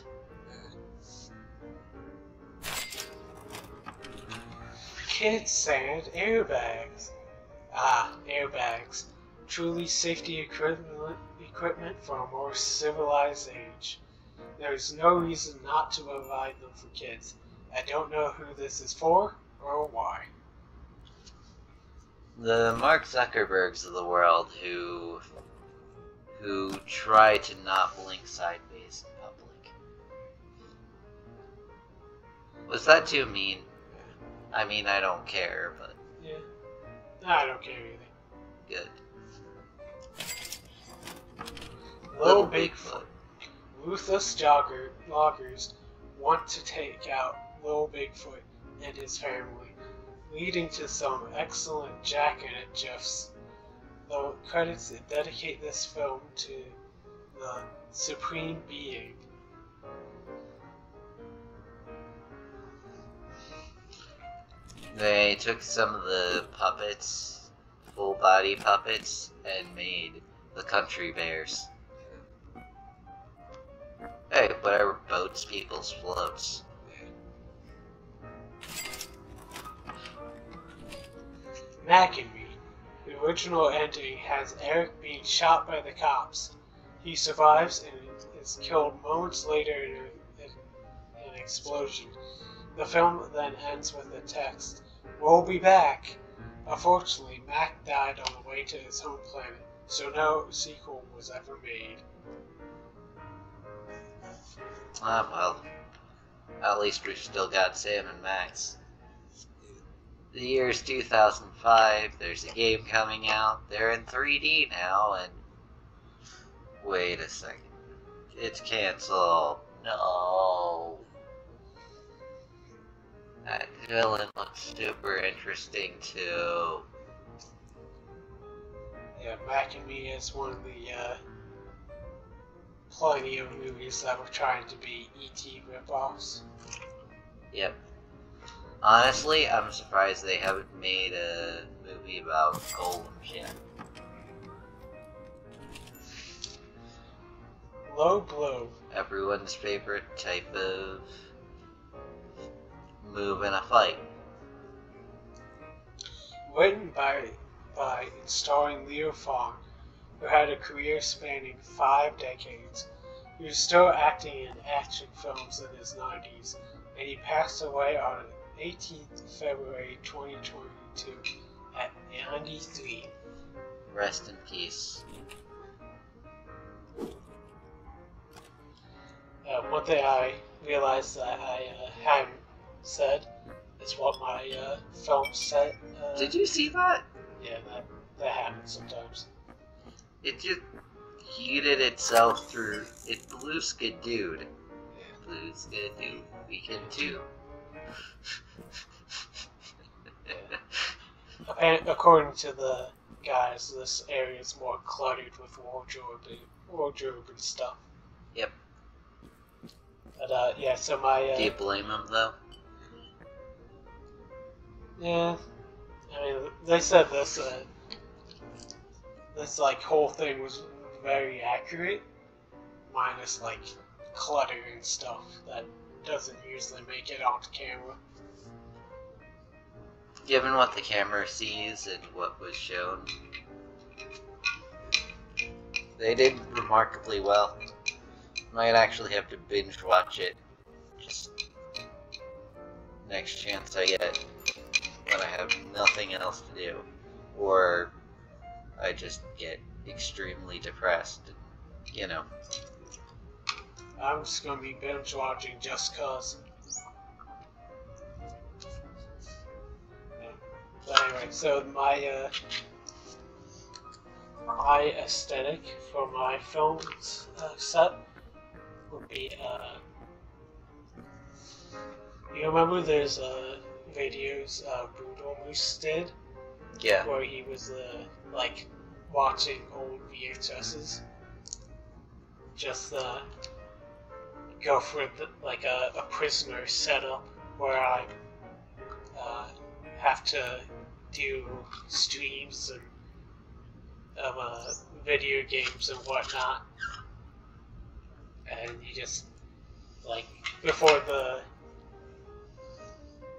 Speaker 2: Kids sand airbags. Ah, airbags. Truly safety equipment, equipment for a more civilized age. There is no reason not to provide them for kids. I don't know who this is for or why.
Speaker 1: The Mark Zuckerbergs of the world who who try to not blink sideways in public. Was that too mean? I mean, I don't care, but
Speaker 2: Yeah. I don't care either.
Speaker 1: good.
Speaker 2: Little Bigfoot. Ruthless jogger loggers want to take out Little Bigfoot and his family, leading to some excellent jacket gifs. The credits dedicate this film to the Supreme Being.
Speaker 1: They took some of the puppets, full body puppets, and made the country bears. Hey, whatever boats people's floats.
Speaker 2: Mac and Me. The original ending has Eric being shot by the cops. He survives and is killed moments later in, a, in an explosion. The film then ends with the text, We'll be back. Unfortunately, Mac died on the way to his home planet, so no sequel was ever made.
Speaker 1: Ah, well. At least we've still got Sam and Max. The year is 2005, there's a game coming out. They're in 3D now, and. Wait a second. It's canceled. No. That villain looks super interesting, too.
Speaker 2: Yeah, Mac and Me is one of the uh, plenty of movies that were trying to be E.T. ripoffs.
Speaker 1: Yep. Honestly, I'm surprised they haven't made a movie about golems yet.
Speaker 2: Low Blow.
Speaker 1: Everyone's favorite type of move in a fight.
Speaker 2: Written by, by starring Leo Fong, who had a career spanning five decades. He was still acting in action films in his 90s, and he passed away on 18th February 2022 at 93.
Speaker 1: Rest in peace.
Speaker 2: Uh, one thing I realized that I uh, hadn't said is what my uh, film set. Uh,
Speaker 1: Did you see that?
Speaker 2: Yeah, that, that happens sometimes.
Speaker 1: It just heated itself through. It blew Skidooed. Blue Skidoo. We can too.
Speaker 2: Appa- According to the guys, this area is more cluttered with wardrobe, wardrobe and stuff.
Speaker 1: Yep.
Speaker 2: But uh, yeah, so my uh,
Speaker 1: Do you blame them though?
Speaker 2: yeah, I mean they said this uh, this like whole thing was very accurate, minus like clutter and stuff that doesn't usually make it onto camera.
Speaker 1: Given what the camera sees and what was shown, they did remarkably well. Might actually have to binge watch it. Just next chance I get when I have nothing else to do, or I just get extremely depressed. You know,
Speaker 2: I'm just gonna be binge watching just cause. But anyway, so my uh, my aesthetic for my films uh, set would be uh, you remember there's uh, videos uh, Brutal Moose did
Speaker 1: Yeah.
Speaker 2: where he was uh, like watching old VHSs. Just uh, go for like a, a prisoner setup where I uh, have to do streams and of uh, video games and whatnot, and you just like before the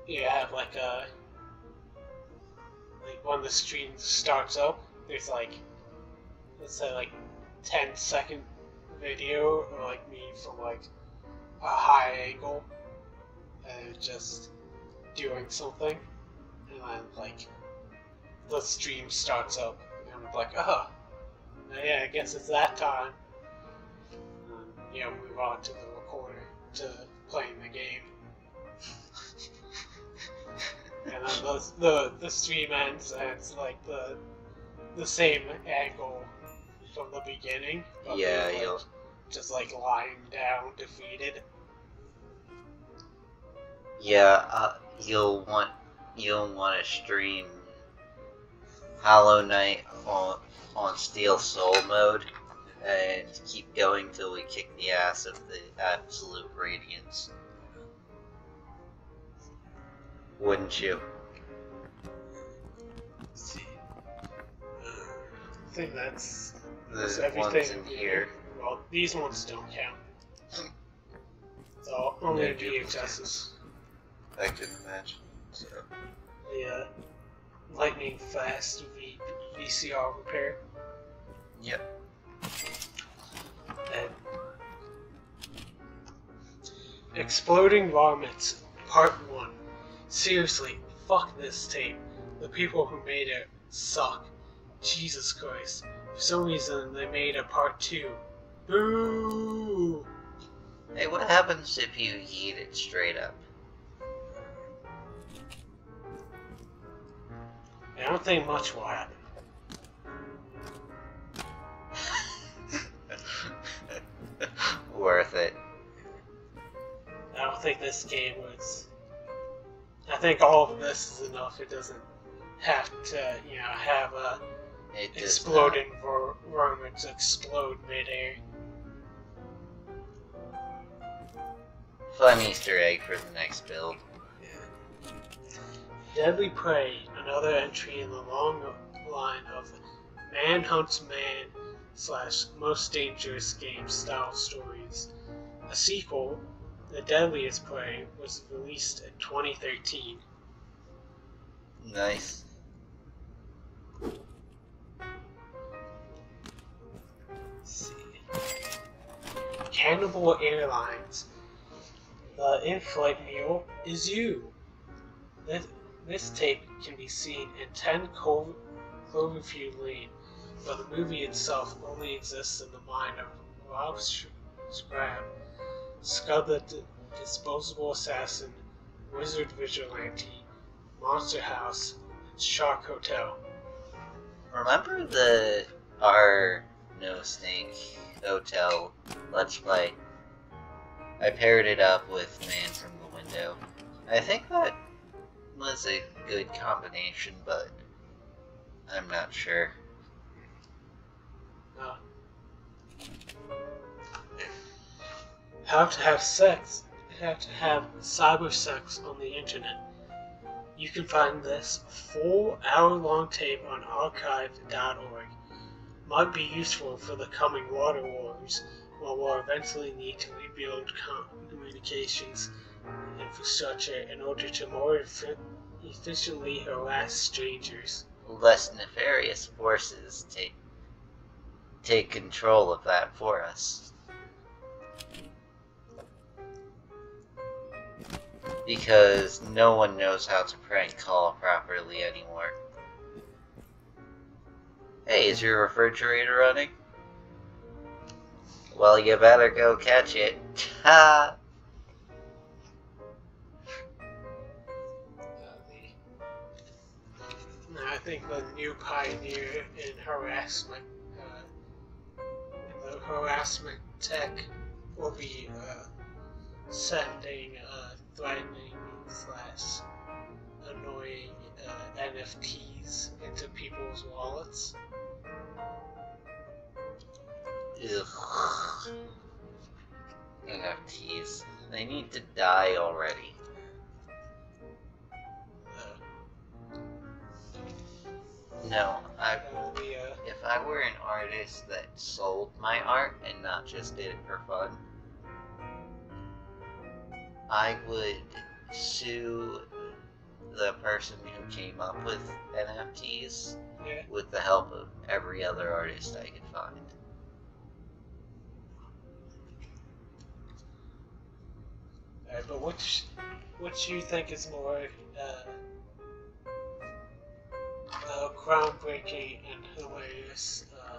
Speaker 2: you have like a like when the stream starts up, there's like let's say like 10 second video or like me from like a high angle and just doing something. And then like the stream starts up and I'm like oh yeah I guess it's that time. And you know move on to the recorder to playing the game and then the, the the stream ends and it's like the the same angle from the beginning.
Speaker 1: Yeah,
Speaker 2: like,
Speaker 1: you'll
Speaker 2: just like lying down, defeated.
Speaker 1: yeah, uh, you'll want you'll want to stream Hollow Knight on on Steel Soul mode and keep going till we kick the ass of the Absolute Radiance. Wouldn't you?
Speaker 2: See. I think that's,
Speaker 1: The ones
Speaker 2: everything
Speaker 1: in here.
Speaker 2: Well, these ones don't count. So only
Speaker 1: duplicates.
Speaker 2: VHSs.
Speaker 1: I can imagine. So.
Speaker 2: The uh, lightning fast v- VCR repair.
Speaker 1: Yep.
Speaker 2: And Exploding Vomits, Part 1. Seriously, fuck this tape. The people who made it suck. Jesus Christ. For some reason, they made a Part 2. Boo!
Speaker 1: Hey, what happens if you eat it straight up?
Speaker 2: I don't think much will happen.
Speaker 1: Worth it.
Speaker 2: I don't think this game was. I think all of this is enough. It doesn't have to, you know, have a
Speaker 1: It
Speaker 2: exploding vermins explode midair.
Speaker 1: Fun Easter egg for the next build.
Speaker 2: Deadly Prey, another entry in the long line of Man Hunts Man slash Most Dangerous Game style stories. A sequel, The Deadliest Prey, was released in 2013.
Speaker 1: Nice.
Speaker 2: Let's see. Cannibal Airlines. The in-flight meal is you. This, this tape can be seen in 10 Clo- Cloverfield Lane, but the movie itself only exists in the mind of Rob Schrab, Scud the D- Disposable Assassin, Wizard Vigilante, Monster House, Shark Hotel.
Speaker 1: Remember the our No Snake Hotel Let's Play? I paired it up with Man from the Window. I think that was a good combination, but I'm not sure.
Speaker 2: How to have sex, how to have cyber sex on the internet. You can find this four hour long tape on archive.org. Might be useful for the coming water wars, when we'll eventually need to rebuild com- communications infrastructure in order to more efficiently harass strangers.
Speaker 1: Less nefarious forces take take control of that for us. Because no one knows how to prank call properly anymore. Hey, is your refrigerator running? Well, you better go catch it. Ha!
Speaker 2: I think the new pioneer in harassment, uh, in the harassment tech, will be uh, sending uh, threatening slash annoying uh, NFTs into people's wallets.
Speaker 1: Ugh. NFTs. They need to die already.
Speaker 2: Uh,
Speaker 1: No, I
Speaker 2: be, uh,
Speaker 1: if I were an artist that sold my art and not just did it for fun, I would sue the person who came up with NFTs
Speaker 2: yeah.
Speaker 1: with the help of every other artist I could find.
Speaker 2: Uh, but which which you think is more uh, uh, groundbreaking and hilarious uh,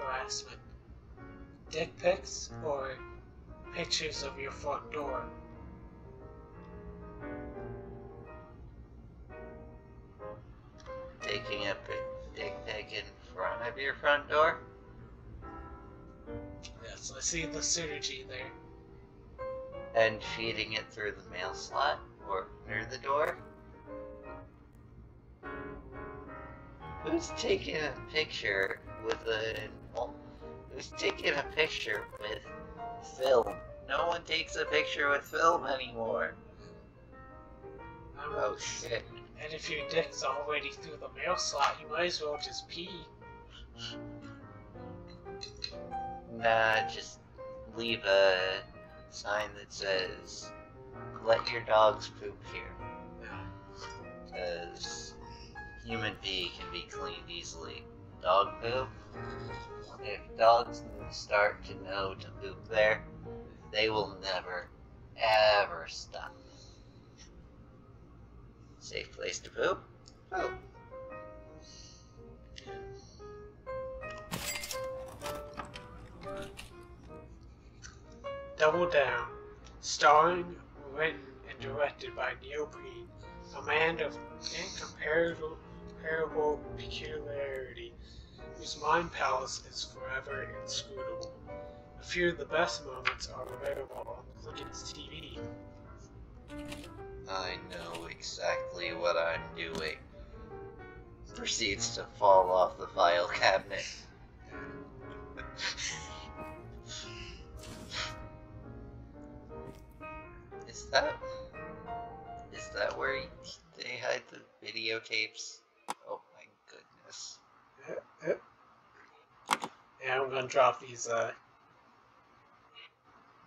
Speaker 2: harassment? Dick pics or pictures of your front door?
Speaker 1: Taking a pic- dick in front of your front door?
Speaker 2: Yes, I see the synergy there.
Speaker 1: and feeding it through the mail slot or near the door. Who's taking a picture with a well, who's taking a picture with film? No one takes a picture with film anymore. Oh shit.
Speaker 2: And if your dick's already through the mail slot, you might as well just pee.
Speaker 1: Nah, just leave a sign that says let your dogs poop here. Because human pee can be cleaned easily. Dog poop? If dogs start to know to poop there, they will never, ever stop. Safe place to poop? Poop.
Speaker 2: Double Down, starring, written, and directed by Neil Breen, a man of incomparable incomparable peculiarity, whose mind palace is forever inscrutable. A few of the best moments are available on Clicken's TV.
Speaker 1: I know exactly what I'm doing. Proceeds to fall off the file cabinet. Is that is that where they hide the videotapes? Oh my goodness!
Speaker 2: And I'm gonna drop these uh,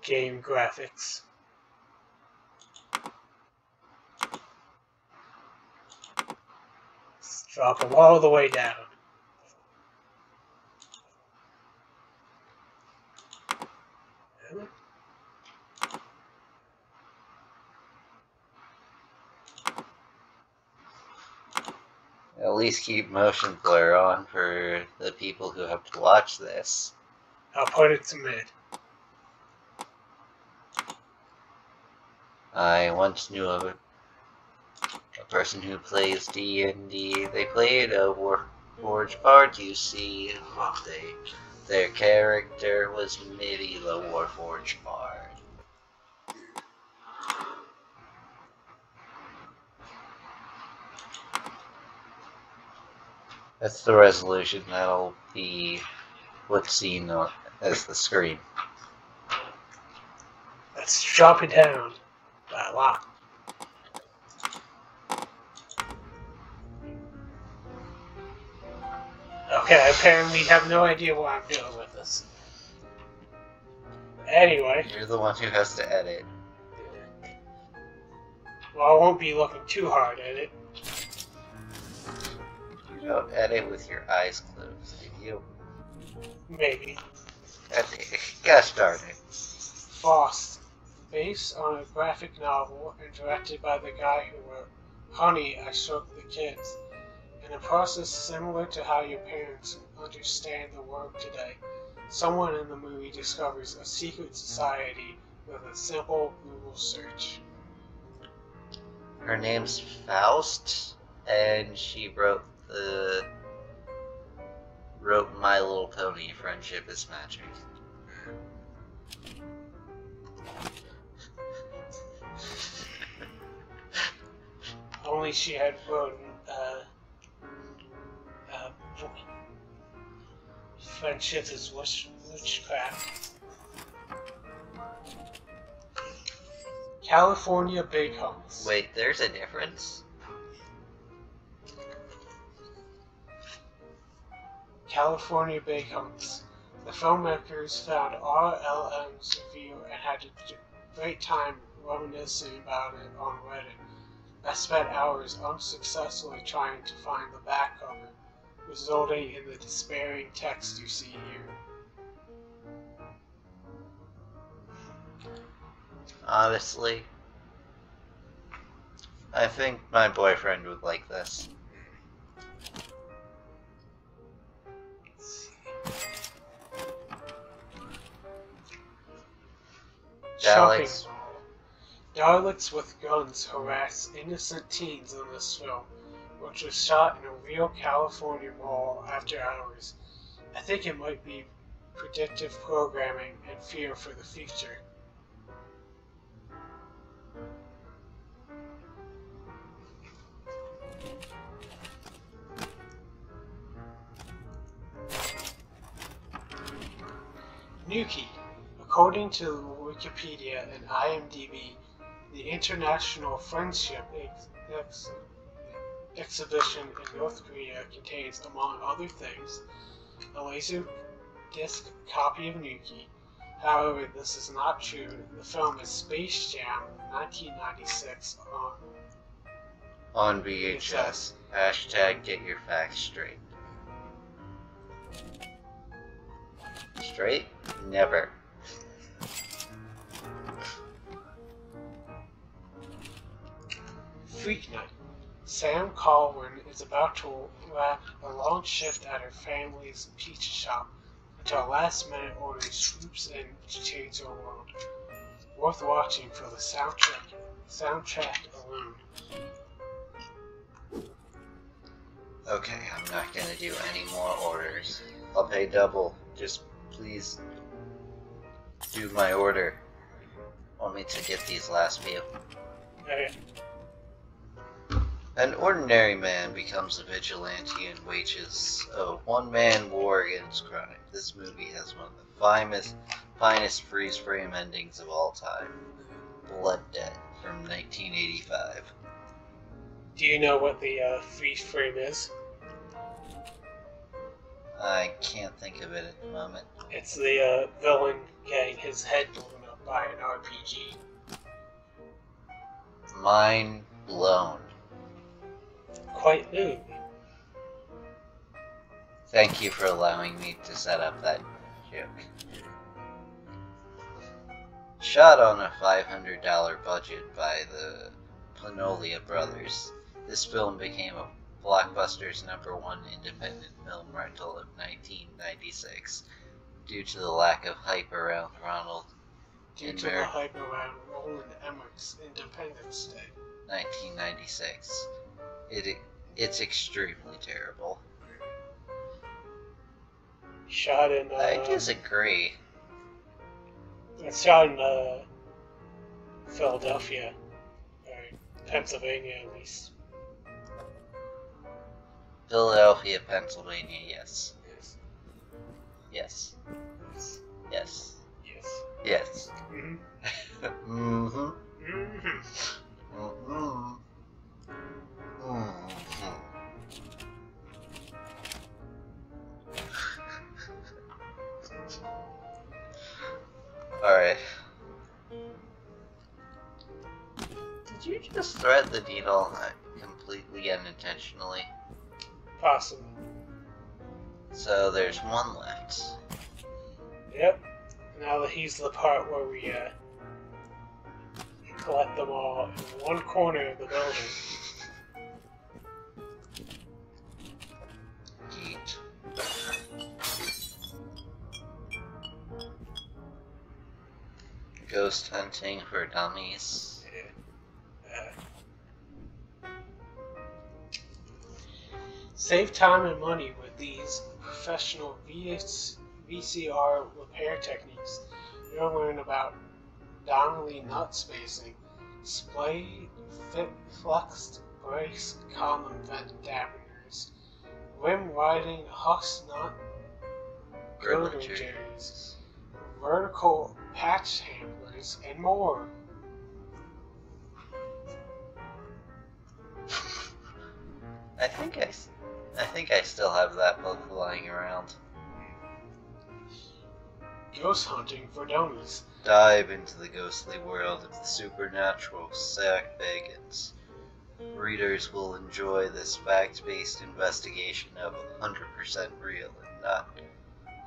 Speaker 2: game graphics. Let's drop them all the way down.
Speaker 1: At least keep motion blur on for the people who have to watch this.
Speaker 2: I'll put it to mid.
Speaker 1: I once knew of a, a person who plays D and D. They played a Warforged Bard. You see, they their character was Mitty the Warforged Bard. That's the resolution. That'll be what's seen as the screen.
Speaker 2: Drop it down by a lot. Okay, I apparently have no idea what I'm doing with this. Anyway,
Speaker 1: You're the one who has to edit.
Speaker 2: well, I won't be looking too hard at it.
Speaker 1: You don't edit with your eyes closed, do you?
Speaker 2: Maybe.
Speaker 1: Gosh darn it.
Speaker 2: Frost, based on a graphic novel and directed by the guy who wrote Honey, I Shrunk the Kids. In a process similar to how your parents understand the world today, someone in the movie discovers a secret society with a simple Google search.
Speaker 1: Her name's Faust, and she wrote uh, wrote My Little Pony, Friendship is Magic.
Speaker 2: Only she had written uh, friendship is witchcraft. California Big Hunks.
Speaker 1: Wait, there's a difference?
Speaker 2: California Big Hunks. The filmmakers found RLM's review and had a great time reminiscing about it on Reddit. I spent hours unsuccessfully trying to find the back cover, resulting in the despairing text you see here.
Speaker 1: Honestly, I think my boyfriend would like this. Daleks.
Speaker 2: Daleks with guns harass innocent teens in this film, which was shot in a real California mall after hours. I think it might be predictive programming and fear for the future. Nukie. According to Wikipedia and IMDb, the International Friendship ex- ex- Exhibition in North Korea contains, among other things, a laser disc copy of Nukie. However, this is not true. The film is Space Jam 1996 on
Speaker 1: On VHS. Hashtag get your facts straight. Straight? Never.
Speaker 2: Freak Night. Sam Colwyn is about to wrap a long shift at her family's pizza shop until a last minute order swoops in to change her world. Worth watching for the soundtrack soundtrack alone.
Speaker 1: Okay, I'm not gonna do any more orders. I'll pay double. Just please do my order. Want me to get these last few.
Speaker 2: Okay.
Speaker 1: An ordinary man becomes a vigilante and wages a one-man war against crime. This movie has one of the finest, finest freeze-frame endings of all time. Blood Debt from 1985.
Speaker 2: Do you know what the uh, freeze frame is?
Speaker 1: I can't think of it at the moment.
Speaker 2: It's the uh, villain getting his head blown up by an RPG.
Speaker 1: Mind blown.
Speaker 2: Quite new.
Speaker 1: Thank you for allowing me to set up that joke. Shot on a $500 budget by the Polonia brothers, this film became a Blockbuster's number one independent film rental of 1996 due to the lack of hype around Ronald
Speaker 2: Due to the hype around Roland Emmerich's Independence Day.
Speaker 1: 1996. It it's extremely terrible.
Speaker 2: Shot in. Uh,
Speaker 1: I disagree.
Speaker 2: It's shot in uh, Philadelphia, or Pennsylvania at least.
Speaker 1: Philadelphia, Pennsylvania, yes.
Speaker 2: Yes.
Speaker 1: Yes. Yes.
Speaker 2: Yes.
Speaker 1: Yes.
Speaker 2: hmm
Speaker 1: mm-hmm.
Speaker 2: hmm
Speaker 1: Mm-hmm. Mm-hmm. Alright. Did you just thread the needle uh, completely unintentionally?
Speaker 2: Possible.
Speaker 1: So there's one left.
Speaker 2: Yep. Now that he's the part where we uh, collect them all in one corner of the building.
Speaker 1: Ghost hunting for dummies.
Speaker 2: Save time and money with these professional VS, VCR repair techniques. You'll learn about Donnelly nut spacing, splay fit flexed brace column vent dampers, rim riding Huss nut
Speaker 1: Girdle
Speaker 2: girdle
Speaker 1: jerry.
Speaker 2: jerries, vertical patch handlers, and more.
Speaker 1: I think I, I think I still have that book lying around.
Speaker 2: Ghost hunting for dummies.
Speaker 1: Dive into the ghostly world of the supernatural, Zak Bagans. Readers will enjoy this fact-based investigation of a 100% real and not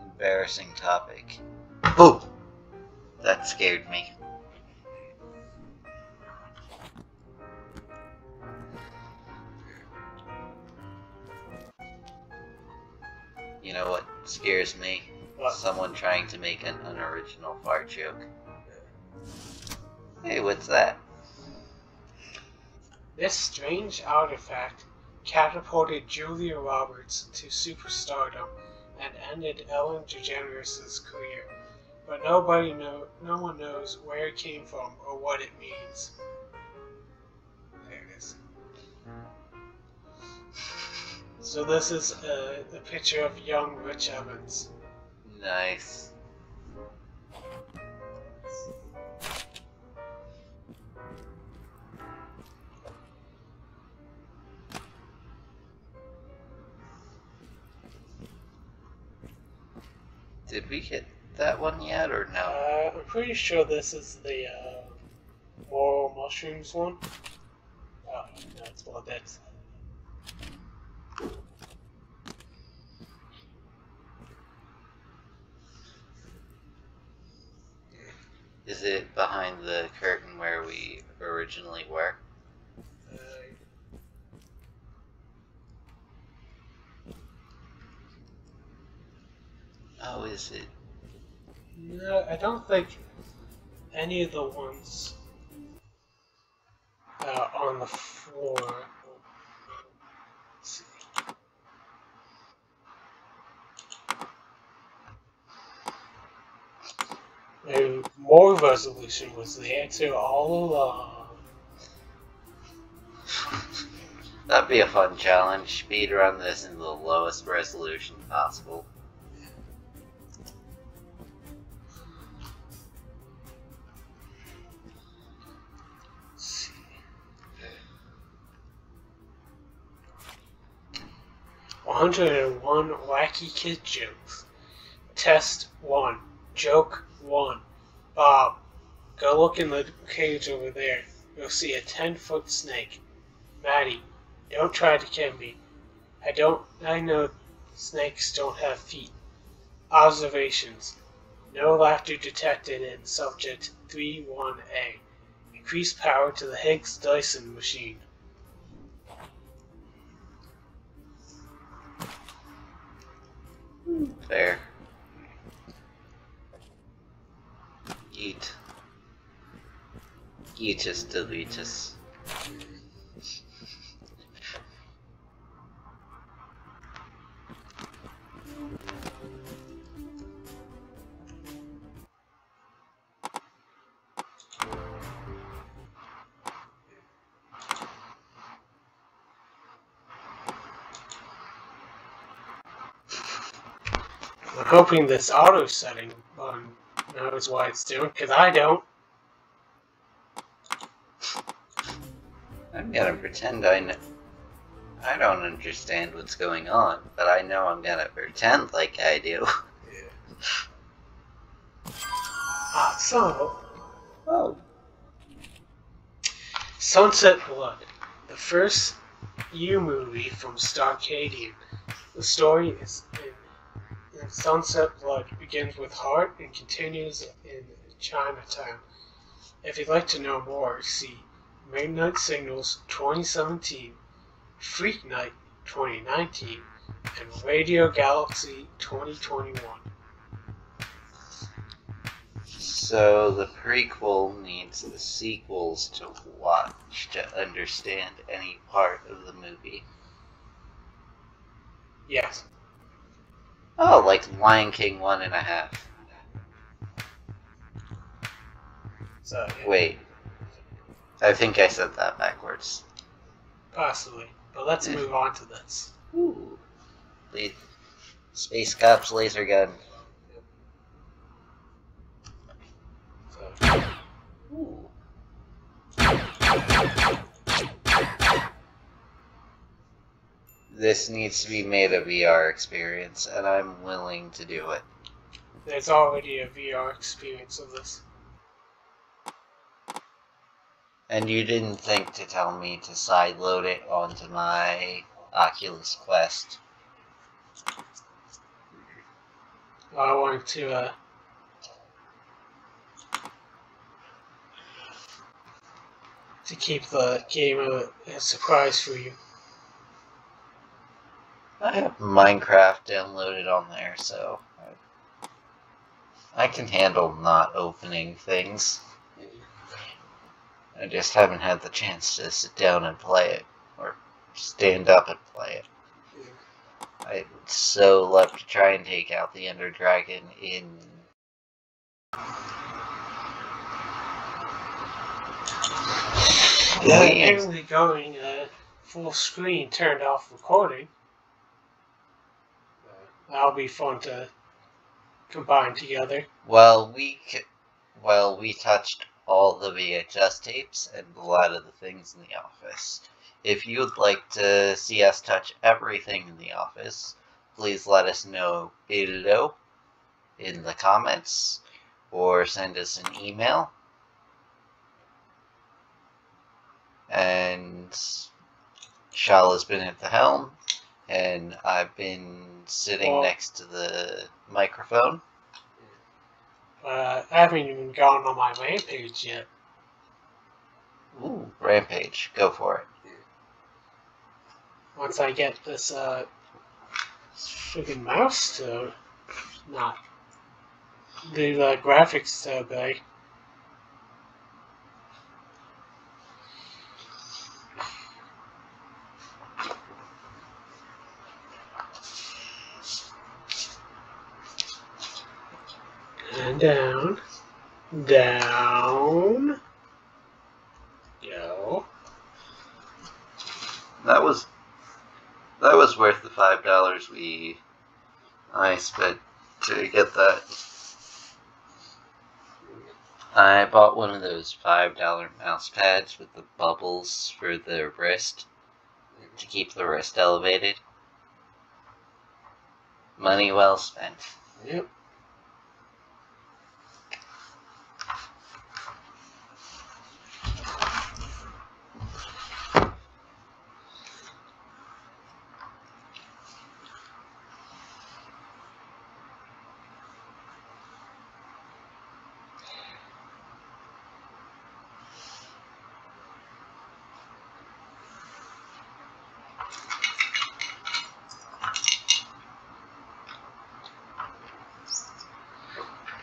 Speaker 1: embarrassing topic. Oh! That scared me. You know what scares me?
Speaker 2: What?
Speaker 1: Someone trying to make an unoriginal fart joke. Hey, what's that?
Speaker 2: This strange artifact catapulted Julia Roberts to superstardom and ended Ellen DeGeneres' career. But nobody know, no one knows where it came from or what it means. There it is. So this is uh, a picture of young Rich Evans.
Speaker 1: Nice. Did we get that one yet or no?
Speaker 2: Uh, I'm pretty sure this is the uh, Mushrooms one. Oh, no, it's well, that's
Speaker 1: Is it behind the curtain where we originally were?
Speaker 2: uh,
Speaker 1: Oh, is it?
Speaker 2: No, I don't think any of the ones uh, on the floor. Let's see. Maybe more resolution was the answer all along.
Speaker 1: That'd be a fun challenge. Speed run this in the lowest resolution possible.
Speaker 2: 101 Wacky Kid Jokes. Test 1. Joke 1. Bob, go look in the cage over there. You'll see a 10 foot snake. Maddie, don't try to kid me. I don't, I know snakes don't have feet. Observations. No laughter detected in subject 31A. Increase power to the Higgs Dyson machine.
Speaker 1: Fair. Eat. Eatus deletus.
Speaker 2: I'm hoping this auto setting button knows why it's doing, because I don't.
Speaker 1: I'm gonna pretend I know. I don't understand what's going on, but I know I'm gonna pretend like I do.
Speaker 2: Ah, so,
Speaker 1: Oh.
Speaker 2: Sunset Blood, the first U movie from Starcadian. The story is in Sunset Blood begins with Heart and continues in Chinatown. If you'd like to know more, see Midnight Signals 2017, Freak Night 2019, and Radio Galaxy 2021.
Speaker 1: So the prequel needs the sequels to watch to understand any part of the movie.
Speaker 2: Yes.
Speaker 1: Oh, like Lion King one and a half.
Speaker 2: So yeah,
Speaker 1: Wait. I think I said that backwards.
Speaker 2: possibly. But let's move on to this.
Speaker 1: Ooh. The Space Cops laser gun.
Speaker 2: So,
Speaker 1: Ooh. This needs to be made a VR experience, and I'm willing to do it.
Speaker 2: there's already a VR experience of this.
Speaker 1: And you didn't think to tell me to sideload it onto my Oculus Quest.
Speaker 2: I wanted to uh, to keep the game a, a surprise for you.
Speaker 1: I have Minecraft downloaded on there, so I, can handle not opening things. I just haven't had the chance to sit down and play it, or stand up and play it. I'd so love to try and take out the Ender Dragon in.
Speaker 2: Yeah, apparently going uh, full screen turned off recording. That'll be fun to combine together.
Speaker 1: Well, we well we touched all the VHS tapes and a lot of the things in the office. If you would like to see us touch everything in the office, please let us know below in the comments or send us an email. And Shala's been at the helm, and I've been sitting
Speaker 2: Well-
Speaker 1: next to the microphone.
Speaker 2: Uh, I haven't even gone on my rampage yet.
Speaker 1: Ooh, Rampage. Go for it.
Speaker 2: Once I get this uh, freaking mouse to not the uh, graphics to obey. And down, down, go.
Speaker 1: That was that was worth the five dollars we I spent to get that. I bought one of those five dollar mouse pads with the bubbles for the wrist to keep the wrist elevated. Money well spent.
Speaker 2: Yep.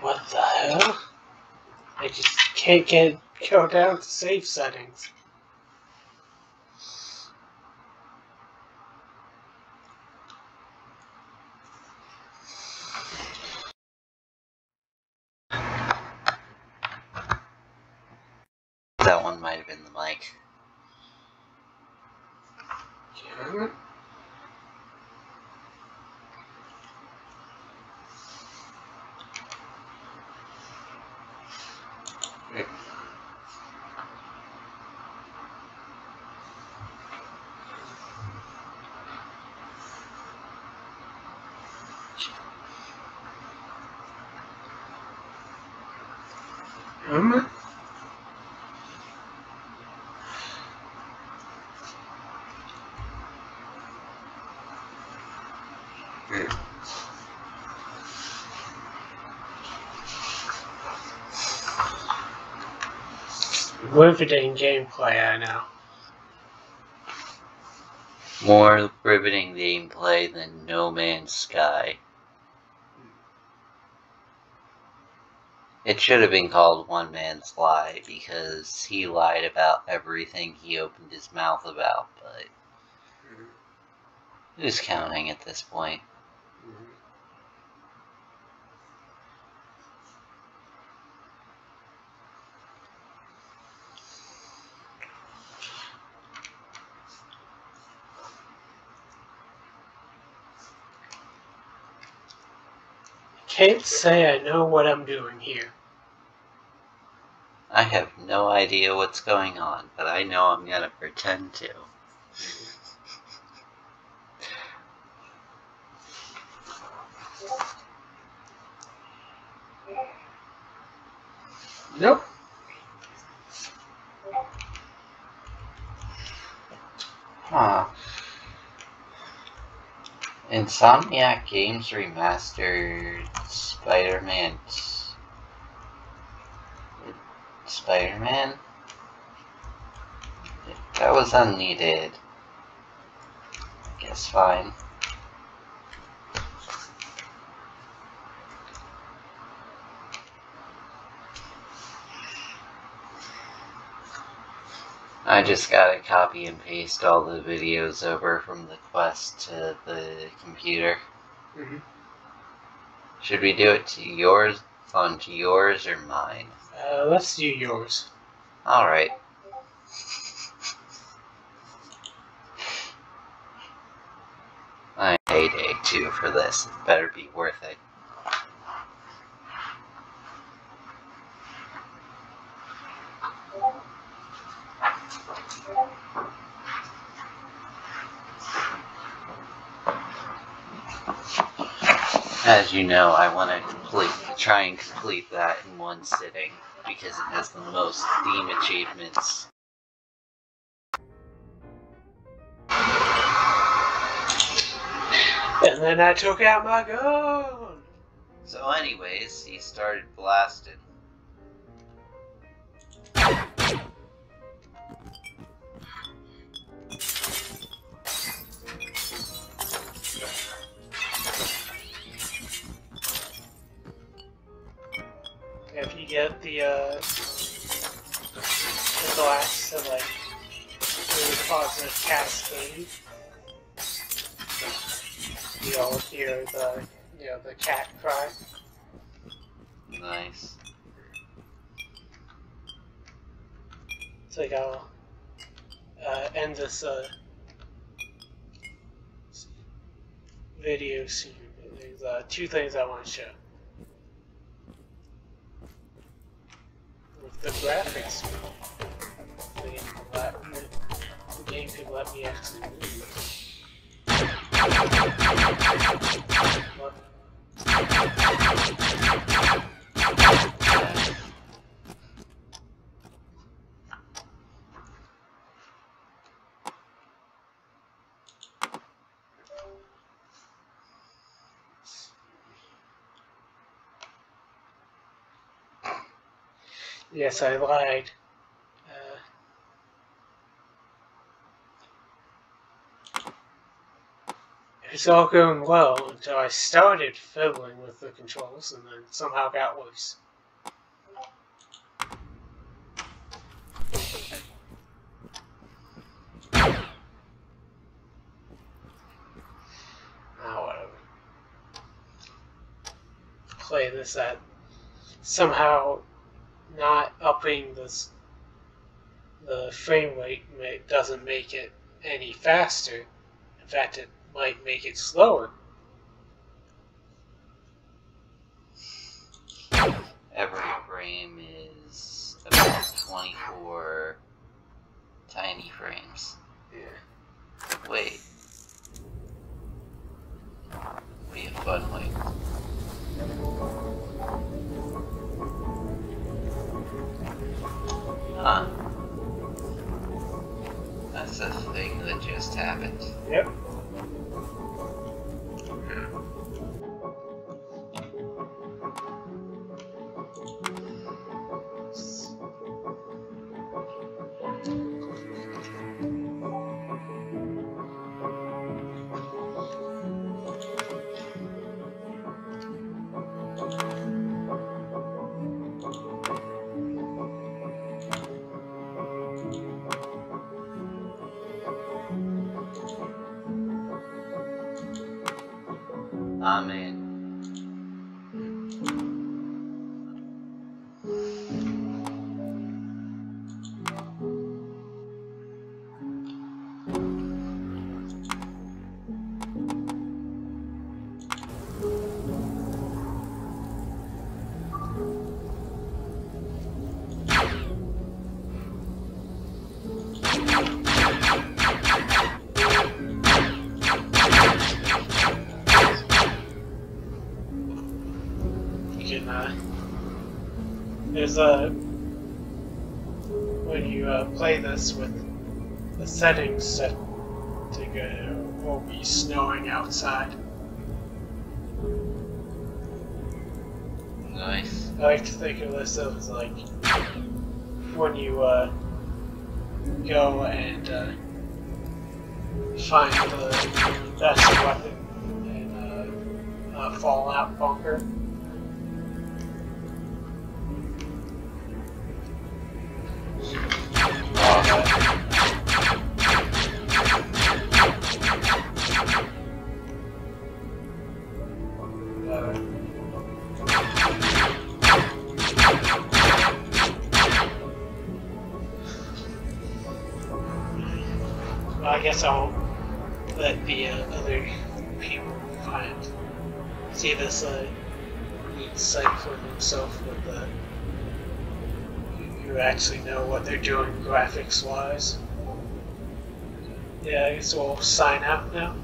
Speaker 2: What the hell? I just can't get go down to save settings.
Speaker 1: That one might have been the mic.
Speaker 2: Camera. Camera. Riveting gameplay, I know.
Speaker 1: More riveting gameplay than No Man's Sky. It should have been called One Man's Lie because he lied about everything he opened his mouth about, but Who's counting at this point?
Speaker 2: Can't say I know what I'm doing here.
Speaker 1: I have no idea what's going on, but I know I'm gonna pretend to.
Speaker 2: Nope.
Speaker 1: Huh. Insomniac Games remastered Spider-Man. Spider-Man? That was unneeded. Guess fine. I just gotta copy and paste all the videos over from the Quest to the computer.
Speaker 2: Mhm.
Speaker 1: Should we do it to yours, on to yours or mine?
Speaker 2: Uh, let's do yours.
Speaker 1: Alright. I payday too for this. It better be worth it. As you know, I want to complete, try and complete that in one sitting because it has the most Steam achievements.
Speaker 2: And then I took out my gun.
Speaker 1: So, anyways, he started blasting.
Speaker 2: Get the uh, the glass to like really cause a cascade, you'll hear the you know the cat cry.
Speaker 1: Nice.
Speaker 2: So I'll uh, end this uh, video soon. There's uh, two things I want to show. With the graphics, me, the game could let me actually move. Yes, I lied. Uh, it was all going well until I started fiddling with the controls and then somehow got loose. Ah. Play this at somehow upping this the frame rate ma- doesn't make it any faster. In fact, it might make it slower.
Speaker 1: Every frame is about 24 tiny frames.
Speaker 2: Yeah.
Speaker 1: Wait. Be a fun way. A thing that just happened.
Speaker 2: Yep. can. There's a when you uh, play this with the settings set to go, it will be snowing outside.
Speaker 1: Nice.
Speaker 2: I like to think of this as like when you uh, go and uh, find the best weapon in a, a Fallout bunker. What they're doing graphics wise. Yeah, I guess we'll sign out now.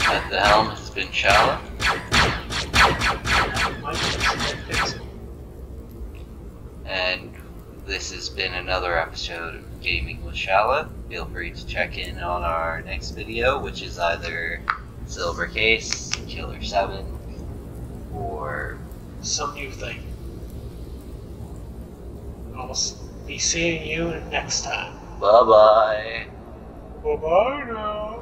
Speaker 1: At the helm has been Shala. And this has been another episode of Gaming with Shala. Feel free to check in on our next video, which is either Silver Case, Killer 7, or
Speaker 2: some new thing. I'll s- be seeing you next time.
Speaker 1: bye bye.
Speaker 2: Bye bye now.